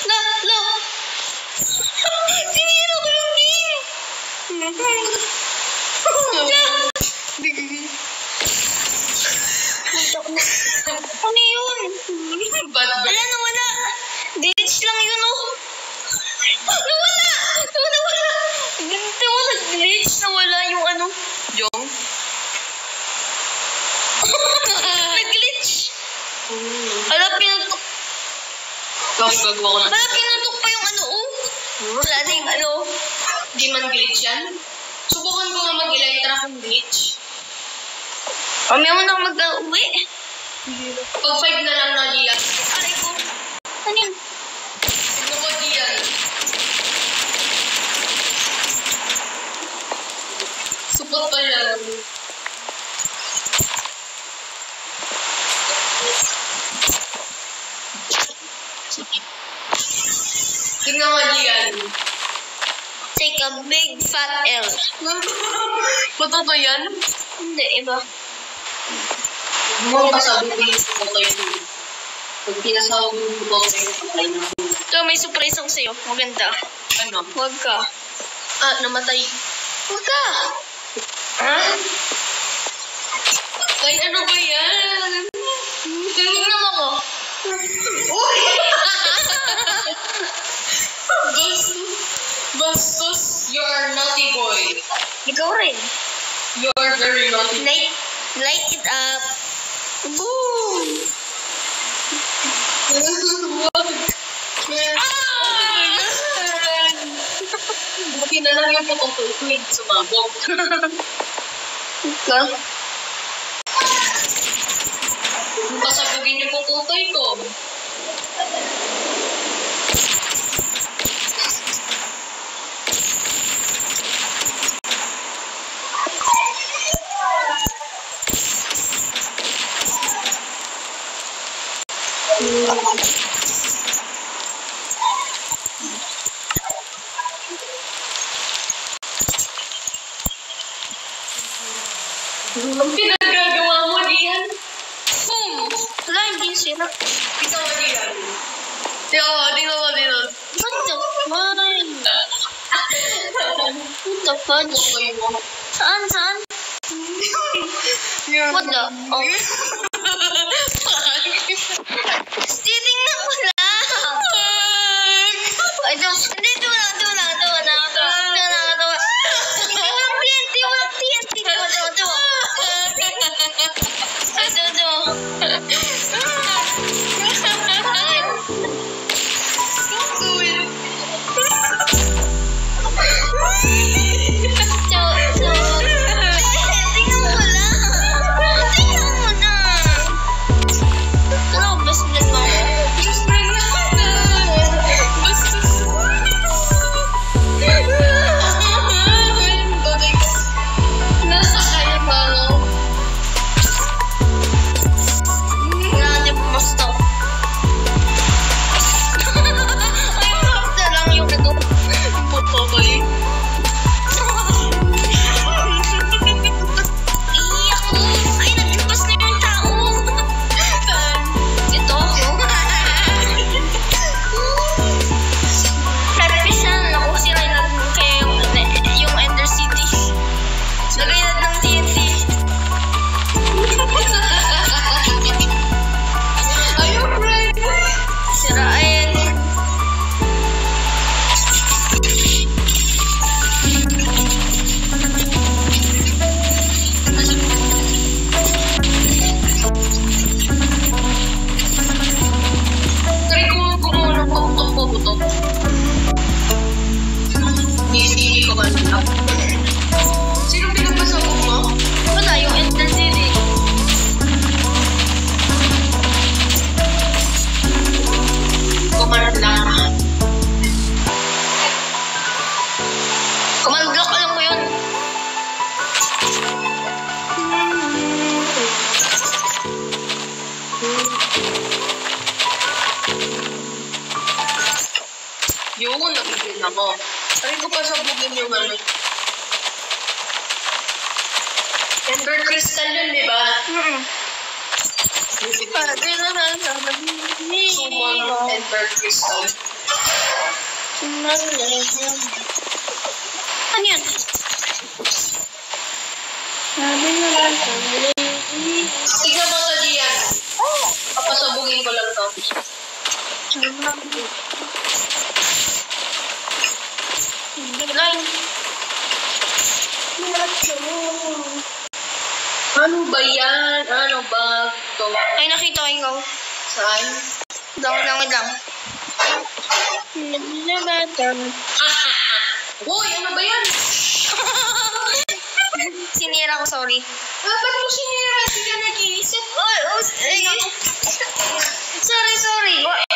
Wala, wala. Sinira ko yung game. Ano yun? Bad ba? Wala, nawala. Glitch lang yun, oh. Nawala! Nawala! Mo, nag-glitch. Nawala yung ano. Jong? Nag-glitch. Wala, pinantok. Tapos gagawa ko na. Wala, pinantok pa yung ano, oh. Wala na yung ano. Hindi man glitch yan. Subukan ko nga mag-electra kung glitch. Mamaya mo na mag-uwi. Pag 5 na lang na Gian. Aray ko. Ano yun? Tignan mo Gian. Supot pa yan. Tingnan mo Gian. Big fat L. Totoo yan? Hindi, iba. Mo pasabi ko yung photo yun. Pag pinasawag yung photo yun, patay na. Ito, may surprise ako sa'yo. Maganda. Ano? Huwag ka. Ah, namatay. Huwag ka! Ha? Ay, ano ba yan? Tingnan mo ko. Uy! Bastos. Bastos, you're a naughty boy. Ikaw rin. You're very naughty. Light, light it up. Boom! Buti na lang yung putong tuwid sumabog. Ka? Ano ba yan? Ano ba to? Ay, nakita ko ikaw. Saan? Down, down, down. Uy, ano ba yan? sinira ko, sorry. Ah, ba't mo sinira? Hindi ka nag-iisip. Uy, uy, sorry, sorry.